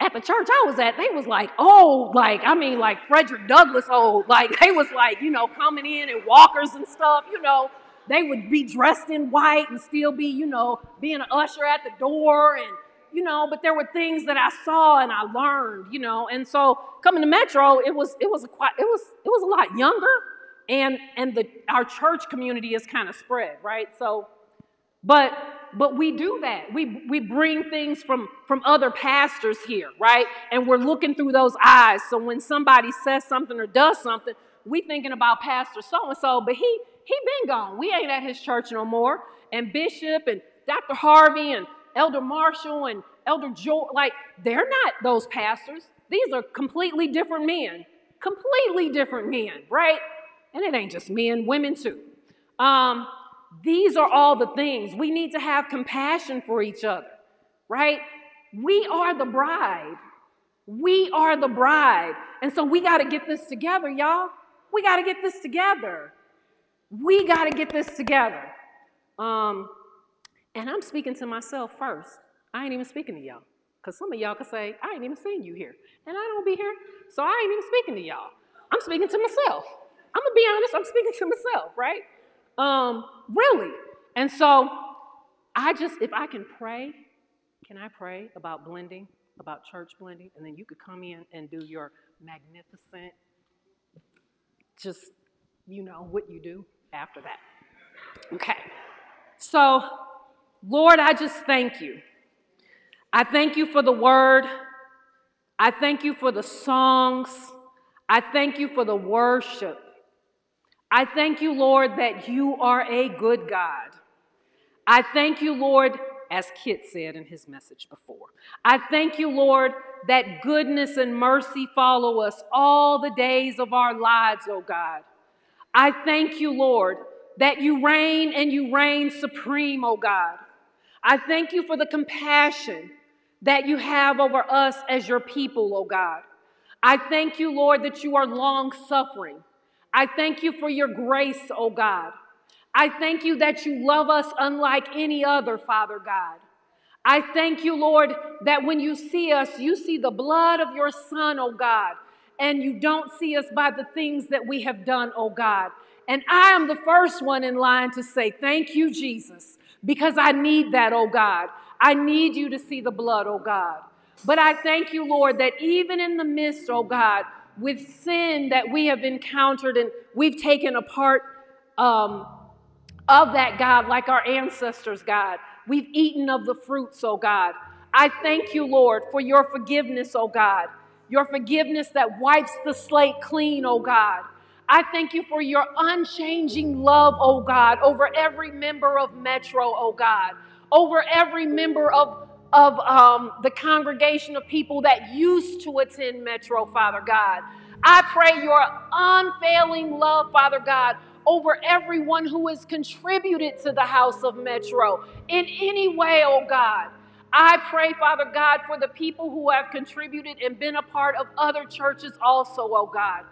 at the church I was at, they was like old, like, I mean, like Frederick Douglass old. Like, they was like, you know, coming in and walkers and stuff, you know. They would be dressed in white and still be, you know, being an usher at the door and, you know, but there were things that I saw and I learned, you know. And so coming to Metro, it was it was a quite it was it was a lot younger and and the our church community is kind of spread, right? So but but we do that. We we bring things from from other pastors here, right? And we're looking through those eyes. So when somebody says something or does something, we thinking about Pastor so and so, but he he been gone. We ain't at his church no more. And Bishop and Dr. Harvey and Elder Marshall and Elder Joe, like they're not those pastors. These are completely different men. Completely different men, right? And it ain't just men, women too. Um, these are all the things. We need to have compassion for each other, right? We are the bride. We are the bride. And so we got to get this together, y'all. We got to get this together. We got to get this together. Um, and I'm speaking to myself first. I ain't even speaking to y'all. Because some of y'all could say, I ain't even seen you here. And I don't be here. So I ain't even speaking to y'all. I'm speaking to myself. I'm going to be honest, I'm speaking to myself, right? Um, really. And so I just, if I can pray, can I pray about blending, about church blending? And then you could come in and do your magnificent, just, you know, what you do after that. Okay. So, Lord, I just thank you. I thank you for the word. I thank you for the songs. I thank you for the worship. I thank you, Lord, that you are a good God. I thank you, Lord, as Kit said in his message before. I thank you, Lord, that goodness and mercy follow us all the days of our lives, oh God. I thank you, Lord, that you reign and you reign supreme, oh God. I thank you for the compassion that you have over us as your people, oh God. I thank you, Lord, that you are long suffering I thank you for your grace, oh God. I thank you that you love us unlike any other, Father God. I thank you, Lord, that when you see us, you see the blood of your Son, oh God, and you don't see us by the things that we have done, oh God. And I am the first one in line to say, Thank you, Jesus, because I need that, oh God. I need you to see the blood, oh God. But I thank you, Lord, that even in the midst, oh God, with sin that we have encountered and we've taken a part um, of that, God, like our ancestors, God. We've eaten of the fruits, oh God. I thank you, Lord, for your forgiveness, oh God. Your forgiveness that wipes the slate clean, oh God. I thank you for your unchanging love, oh God, over every member of Metro, oh God, over every member of of um, the congregation of people that used to attend Metro, Father God. I pray your unfailing love, Father God, over everyone who has contributed to the house of Metro in any way, oh God. I pray, Father God, for the people who have contributed and been a part of other churches also, oh God.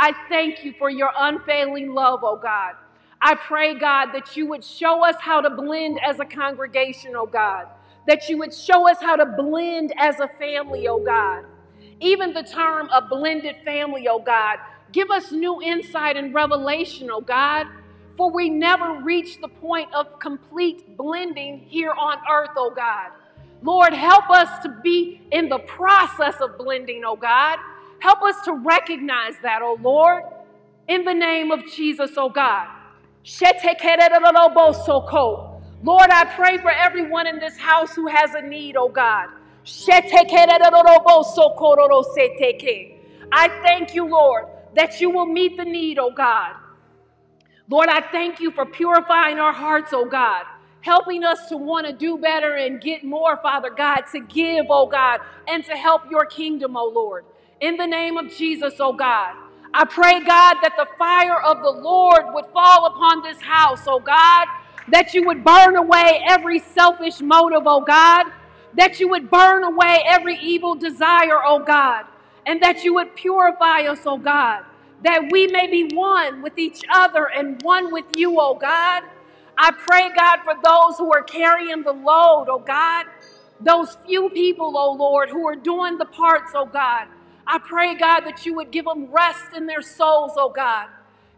I thank you for your unfailing love, oh God. I pray, God, that you would show us how to blend as a congregation, oh God that you would show us how to blend as a family, oh God. Even the term a blended family, oh God. Give us new insight and revelation, oh God. For we never reach the point of complete blending here on earth, oh God. Lord, help us to be in the process of blending, oh God. Help us to recognize that, oh Lord, in the name of Jesus, oh God. Lord, I pray for everyone in this house who has a need, oh God. I thank you, Lord, that you will meet the need, oh God. Lord, I thank you for purifying our hearts, oh God, helping us to want to do better and get more, Father God, to give, oh God, and to help your kingdom, oh Lord. In the name of Jesus, oh God. I pray, God, that the fire of the Lord would fall upon this house, oh God that you would burn away every selfish motive, oh God. that you would burn away every evil desire, oh God, and that you would purify us, oh God, that we may be one with each other and one with you, oh God. I pray, God, for those who are carrying the load, oh God, those few people, oh Lord, who are doing the parts, oh God. I pray, God, that you would give them rest in their souls, oh God.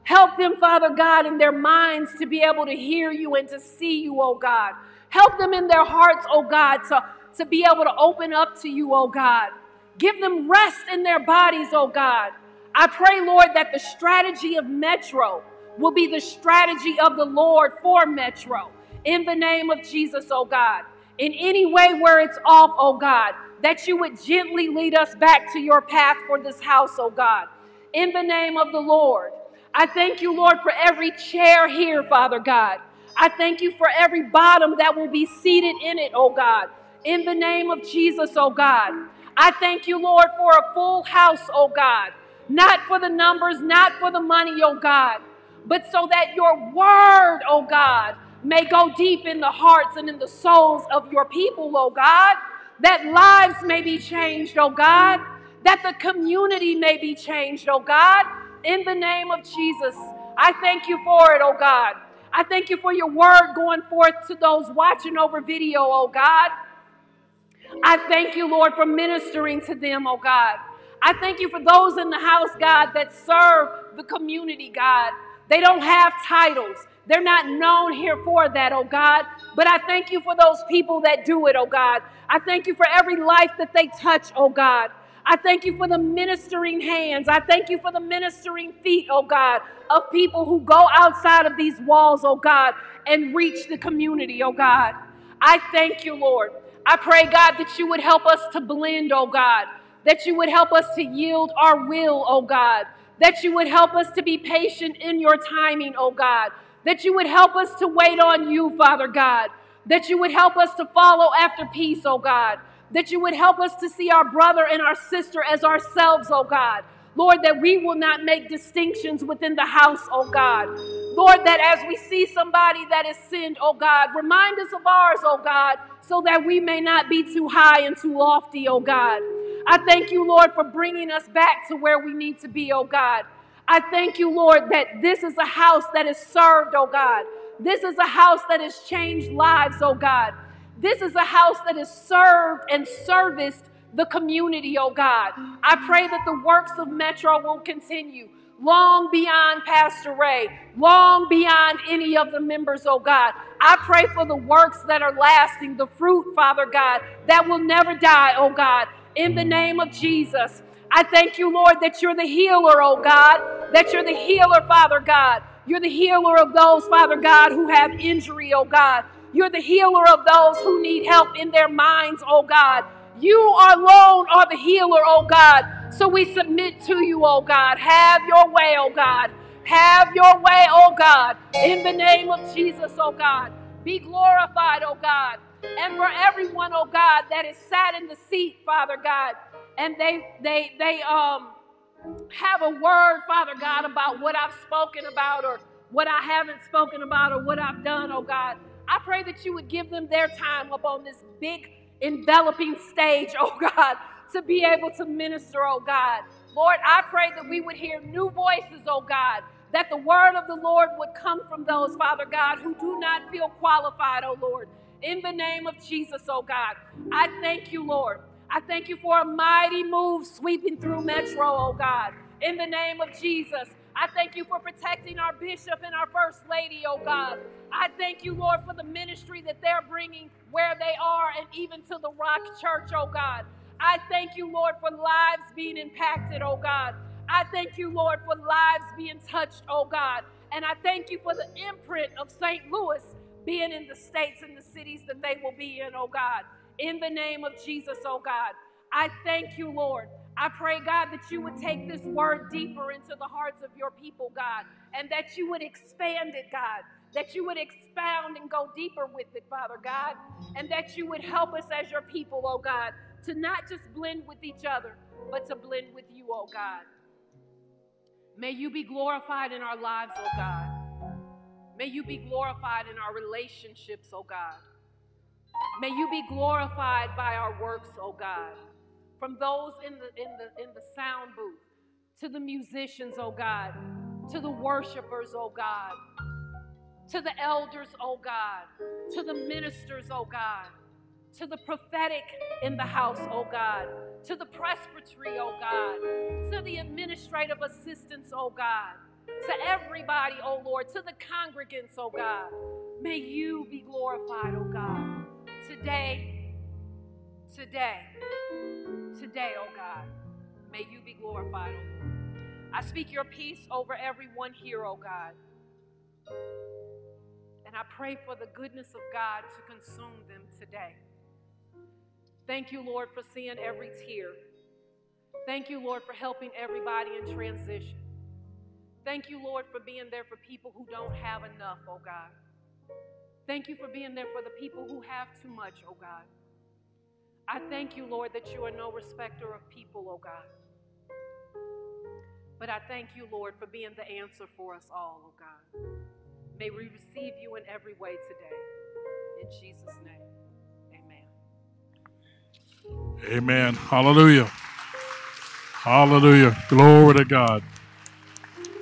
Help them, Father God, in their minds to be able to hear you and to see you, oh God. Help them in their hearts, oh God, to, to be able to open up to you, oh God. Give them rest in their bodies, oh God. I pray, Lord, that the strategy of Metro will be the strategy of the Lord for Metro. In the name of Jesus, oh God. In any way where it's off, oh God, that you would gently lead us back to your path for this house, oh God. In the name of the Lord. I thank you, Lord, for every chair here, Father God. I thank you for every bottom that will be seated in it, oh God. In the name of Jesus, oh God. I thank you, Lord, for a full house, oh God. Not for the numbers, not for the money, oh God, but so that your word, oh God, may go deep in the hearts and in the souls of your people, oh God. That lives may be changed, oh God. That the community may be changed, oh God in the name of Jesus. I thank you for it, oh God. I thank you for your word going forth to those watching over video, oh God. I thank you, Lord, for ministering to them, oh God. I thank you for those in the house, God, that serve the community, God. They don't have titles. They're not known here for that, oh God. But I thank you for those people that do it, oh God. I thank you for every life that they touch, oh God. I thank you for the ministering hands. I thank you for the ministering feet, oh God, of people who go outside of these walls, oh God, and reach the community, oh God. I thank you, Lord. I pray, God, that you would help us to blend, oh God, that you would help us to yield our will, oh God, that you would help us to be patient in your timing, oh God, that you would help us to wait on you, Father God, that you would help us to follow after peace, oh God that you would help us to see our brother and our sister as ourselves, oh God. Lord, that we will not make distinctions within the house, oh God. Lord, that as we see somebody that is sinned, oh God, remind us of ours, oh God, so that we may not be too high and too lofty, oh God. I thank you, Lord, for bringing us back to where we need to be, oh God. I thank you, Lord, that this is a house that is served, oh God. This is a house that has changed lives, oh God. This is a house that has served and serviced the community, oh God. I pray that the works of Metro will continue long beyond Pastor Ray, long beyond any of the members, oh God. I pray for the works that are lasting, the fruit, Father God, that will never die, oh God, in the name of Jesus. I thank you, Lord, that you're the healer, oh God, that you're the healer, Father God. You're the healer of those, Father God, who have injury, oh God. You're the healer of those who need help in their minds, oh God. You alone are the healer, oh God. So we submit to you, oh God. Have your way, oh God. Have your way, oh God. In the name of Jesus, oh God. Be glorified, oh God. And for everyone, oh God, that is sat in the seat, Father God, and they they they um have a word, Father God, about what I've spoken about or what I haven't spoken about or what I've done, oh God. I pray that you would give them their time up on this big enveloping stage, oh God, to be able to minister, oh God. Lord, I pray that we would hear new voices, oh God, that the word of the Lord would come from those, Father God, who do not feel qualified, oh Lord. In the name of Jesus, oh God, I thank you, Lord. I thank you for a mighty move sweeping through Metro, oh God. In the name of Jesus, I thank you for protecting our bishop and our first lady, oh God. I thank you, Lord, for the ministry that they're bringing where they are and even to the Rock Church, oh God. I thank you, Lord, for lives being impacted, oh God. I thank you, Lord, for lives being touched, oh God. And I thank you for the imprint of St. Louis being in the states and the cities that they will be in, oh God. In the name of Jesus, oh God. I thank you, Lord. I pray, God, that you would take this word deeper into the hearts of your people, God, and that you would expand it, God, that you would expound and go deeper with it, Father God, and that you would help us as your people, oh God, to not just blend with each other, but to blend with you, oh God. May you be glorified in our lives, oh God. May you be glorified in our relationships, oh God. May you be glorified by our works, oh God. From those in the in the in the sound booth to the musicians, oh God, to the worshipers, oh God, to the elders, oh God, to the ministers, oh God, to the prophetic in the house, oh God, to the presbytery, oh God, to the administrative assistants, oh God, to everybody, oh Lord, to the congregants, oh God. May you be glorified, oh God. Today, today, today, oh God, may you be glorified, oh Lord. I speak your peace over everyone here, oh God. And I pray for the goodness of God to consume them today. Thank you, Lord, for seeing every tear. Thank you, Lord, for helping everybody in transition. Thank you, Lord, for being there for people who don't have enough, oh God. Thank you for being there for the people who have too much, oh God. I thank you, Lord, that you are no respecter of people, oh God. But I thank you, Lord, for being the answer for us all, oh God. May we receive you in every way today. In Jesus' name, amen. Amen. Hallelujah. Hallelujah. Glory to God.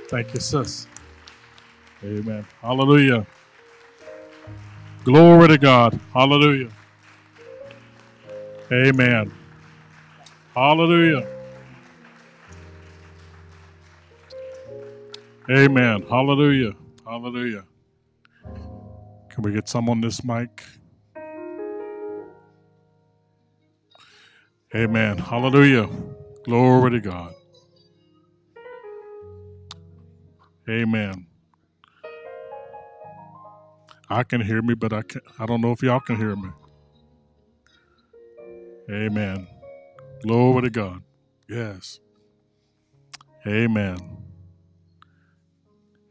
Thank you, sis. Amen. Hallelujah. Glory to God. Hallelujah. Amen. Hallelujah. Amen. Hallelujah. Hallelujah. Can we get some on this mic? Amen. Hallelujah. Glory to God. Amen. I can hear me, but I can I don't know if y'all can hear me. Amen. Glory to God. Yes. Amen.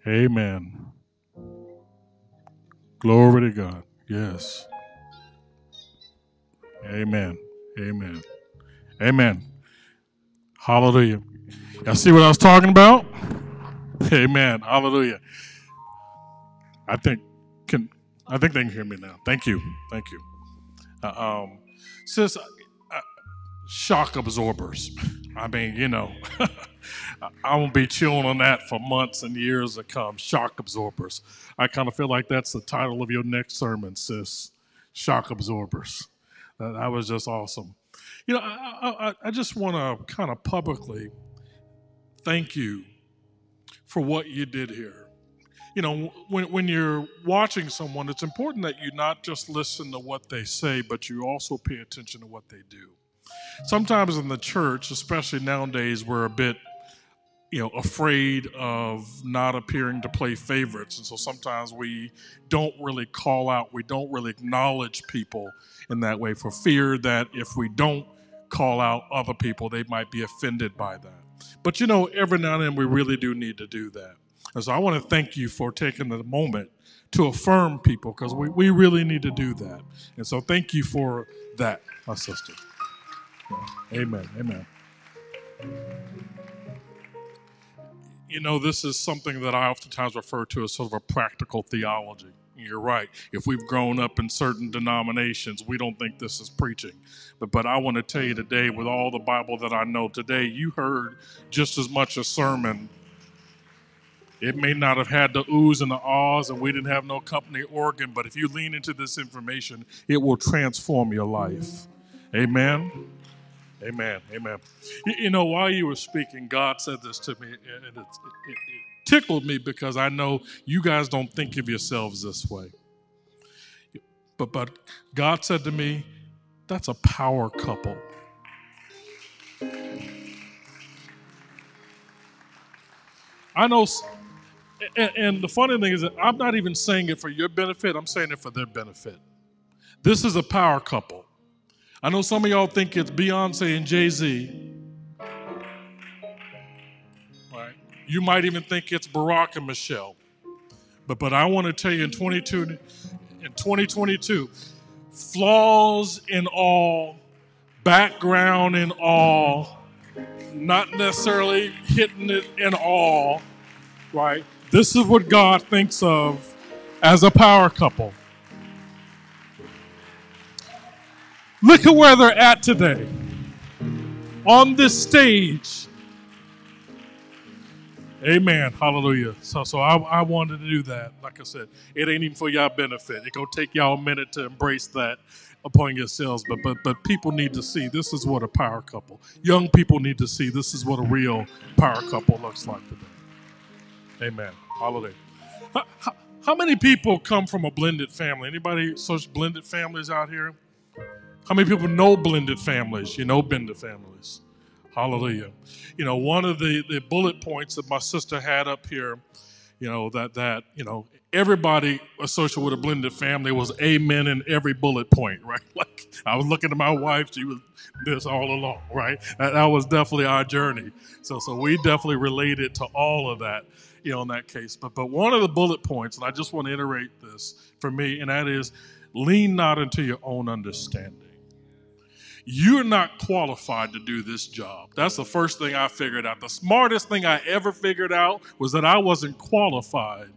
Amen. Glory to God. Yes. Amen. Amen. Amen. Hallelujah. Y'all see what I was talking about? Amen. Hallelujah. I think I think they can hear me now. Thank you. Thank you. Uh, um, sis, uh, uh, shock absorbers. I mean, you know, I'm gonna be chewing on that for months and years to come. Shock absorbers. I kind of feel like that's the title of your next sermon, sis. Shock absorbers. That, that was just awesome. You know, I, I, I just want to kind of publicly thank you for what you did here. You know, when, when you're watching someone, it's important that you not just listen to what they say, but you also pay attention to what they do. Sometimes in the church, especially nowadays, we're a bit you know afraid of not appearing to play favorites. And so sometimes we don't really call out we don't really acknowledge people in that way for fear that if we don't call out other people they might be offended by that. But you know every now and then we really do need to do that so i want to thank you for taking the moment to affirm people because we, we really need to do that and so thank you for that my sister amen amen you know, this is something that I oftentimes refer to as sort of a practical theology. You're right. If we've grown up in certain denominations, we don't think this is preaching. But but I want to tell you today, with all the Bible that I know today, you heard just as much a sermon. It may not have had the oohs and the ahs, and we didn't have no company organ, but if you lean into this information, it will transform your life. Amen. Amen. Amen. You, you, know, while you were speaking, God said this to me, and it, it, it, tickled me because I know you guys don't think of yourselves this way. But, but God said to me, that's a power couple. I know, and, and the funny thing is that I'm not even saying it for your benefit, I'm saying it for their benefit. This is a power couple. I know some of y'all think it's Beyonce and Jay Z. Right? You might even think it's Barack and Michelle. But but I want to tell you in 22 in 2022, flaws in all, background in all, not necessarily hitting it in all, right? This is what God thinks of as a power couple. Look at where they're at today. On this stage. Amen. Hallelujah. So so I, I wanted to do that. Like I said, it ain't even for y'all benefit. It gonna take y'all a minute to embrace that upon yourselves. But but but people need to see this is what a power couple. Young people need to see this is what a real power couple looks like today. Amen. Hallelujah. How, how, how many people come from a blended family? Anybody such blended families out here? How many people know blended families? You know blended families. Hallelujah. You know, one of the, the bullet points that my sister had up here, you know, that that, you know, everybody associated with a blended family was amen in every bullet point, right? Like I was looking at my wife, she was this all along, right? That, that was definitely our journey. So so we definitely related to all of that, you know, in that case. But but one of the bullet points, and I just want to iterate this for me, and that is lean not into your own understanding you're not qualified to do this job. That's the first thing I figured out. The smartest thing I ever figured out was that I wasn't qualified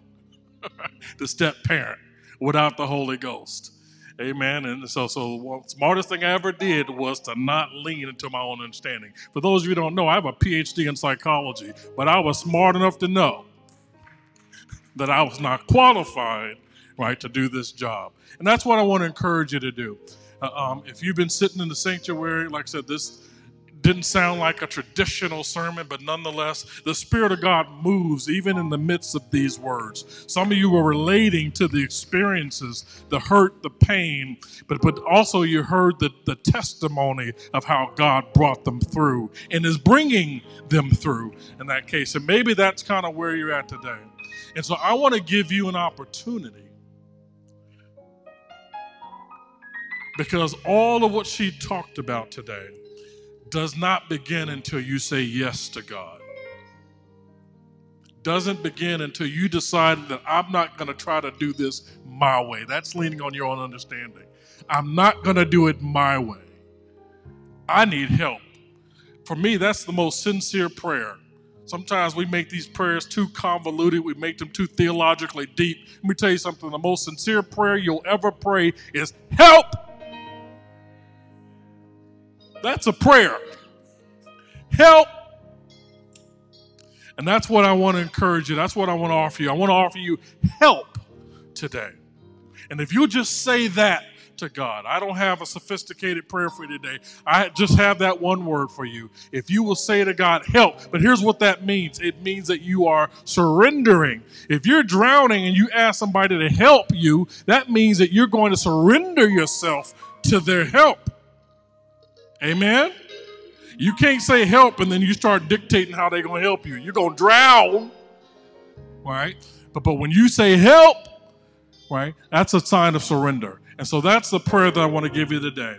to step parent without the Holy Ghost. Amen. And so, so the smartest thing I ever did was to not lean into my own understanding. For those of you who don't know, I have a PhD in psychology, but I was smart enough to know that I was not qualified, right, to do this job. And that's what I want to encourage you to do. Uh, um, if you've been sitting in the sanctuary, like I said, this didn't sound like a traditional sermon, but nonetheless, the Spirit of God moves even in the midst of these words. Some of you were relating to the experiences, the hurt, the pain, but, but also you heard the, the testimony of how God brought them through and is bringing them through in that case. And maybe that's kind of where you're at today. And so I want to give you an opportunity Because all of what she talked about today does not begin until you say yes to God. Doesn't begin until you decide that I'm not going to try to do this my way. That's leaning on your own understanding. I'm not going to do it my way. I need help. For me, that's the most sincere prayer. Sometimes we make these prayers too convoluted, we make them too theologically deep. Let me tell you something the most sincere prayer you'll ever pray is help that's a prayer. Help. And that's what I want to encourage you. That's what I want to offer you. I want to offer you help today. And if you just say that to God, I don't have a sophisticated prayer for you today. I just have that one word for you. If you will say to God, help. But here's what that means it means that you are surrendering. If you're drowning and you ask somebody to help you, that means that you're going to surrender yourself to their help. Amen? You can't say help and then you start dictating how they're going to help you. You're going to drown, right? But, but when you say help, right, that's a sign of surrender. And so that's the prayer that I want to give you today.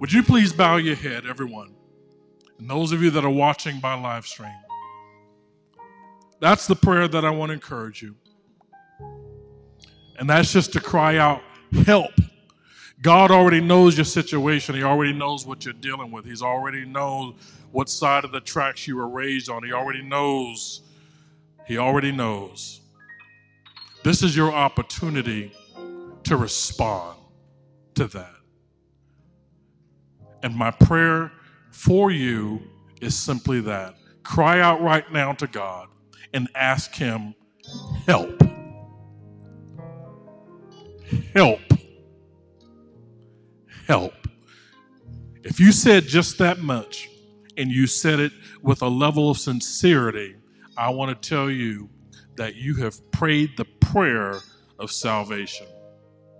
Would you please bow your head, everyone? And those of you that are watching by live stream, that's the prayer that I want to encourage you. And that's just to cry out, help God already knows your situation. He already knows what you're dealing with. He's already knows what side of the tracks you were raised on. He already knows. He already knows. This is your opportunity to respond to that. And my prayer for you is simply that. Cry out right now to God and ask Him, help. Help help. If you said just that much and you said it with a level of sincerity, I want to tell you that you have prayed the prayer of salvation.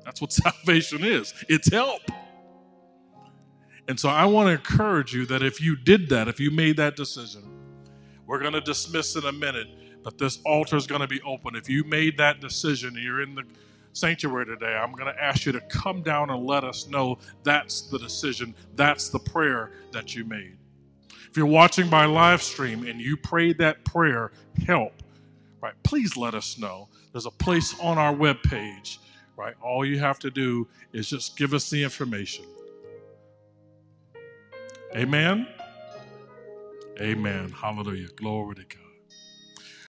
That's what salvation is it's help. And so I want to encourage you that if you did that, if you made that decision, we're going to dismiss in a minute, but this altar is going to be open. If you made that decision, you're in the sanctuary today, I'm going to ask you to come down and let us know that's the decision, that's the prayer that you made. If you're watching by live stream and you prayed that prayer, help, right? Please let us know. There's a place on our webpage, right? All you have to do is just give us the information. Amen. Amen. Hallelujah. Glory to God.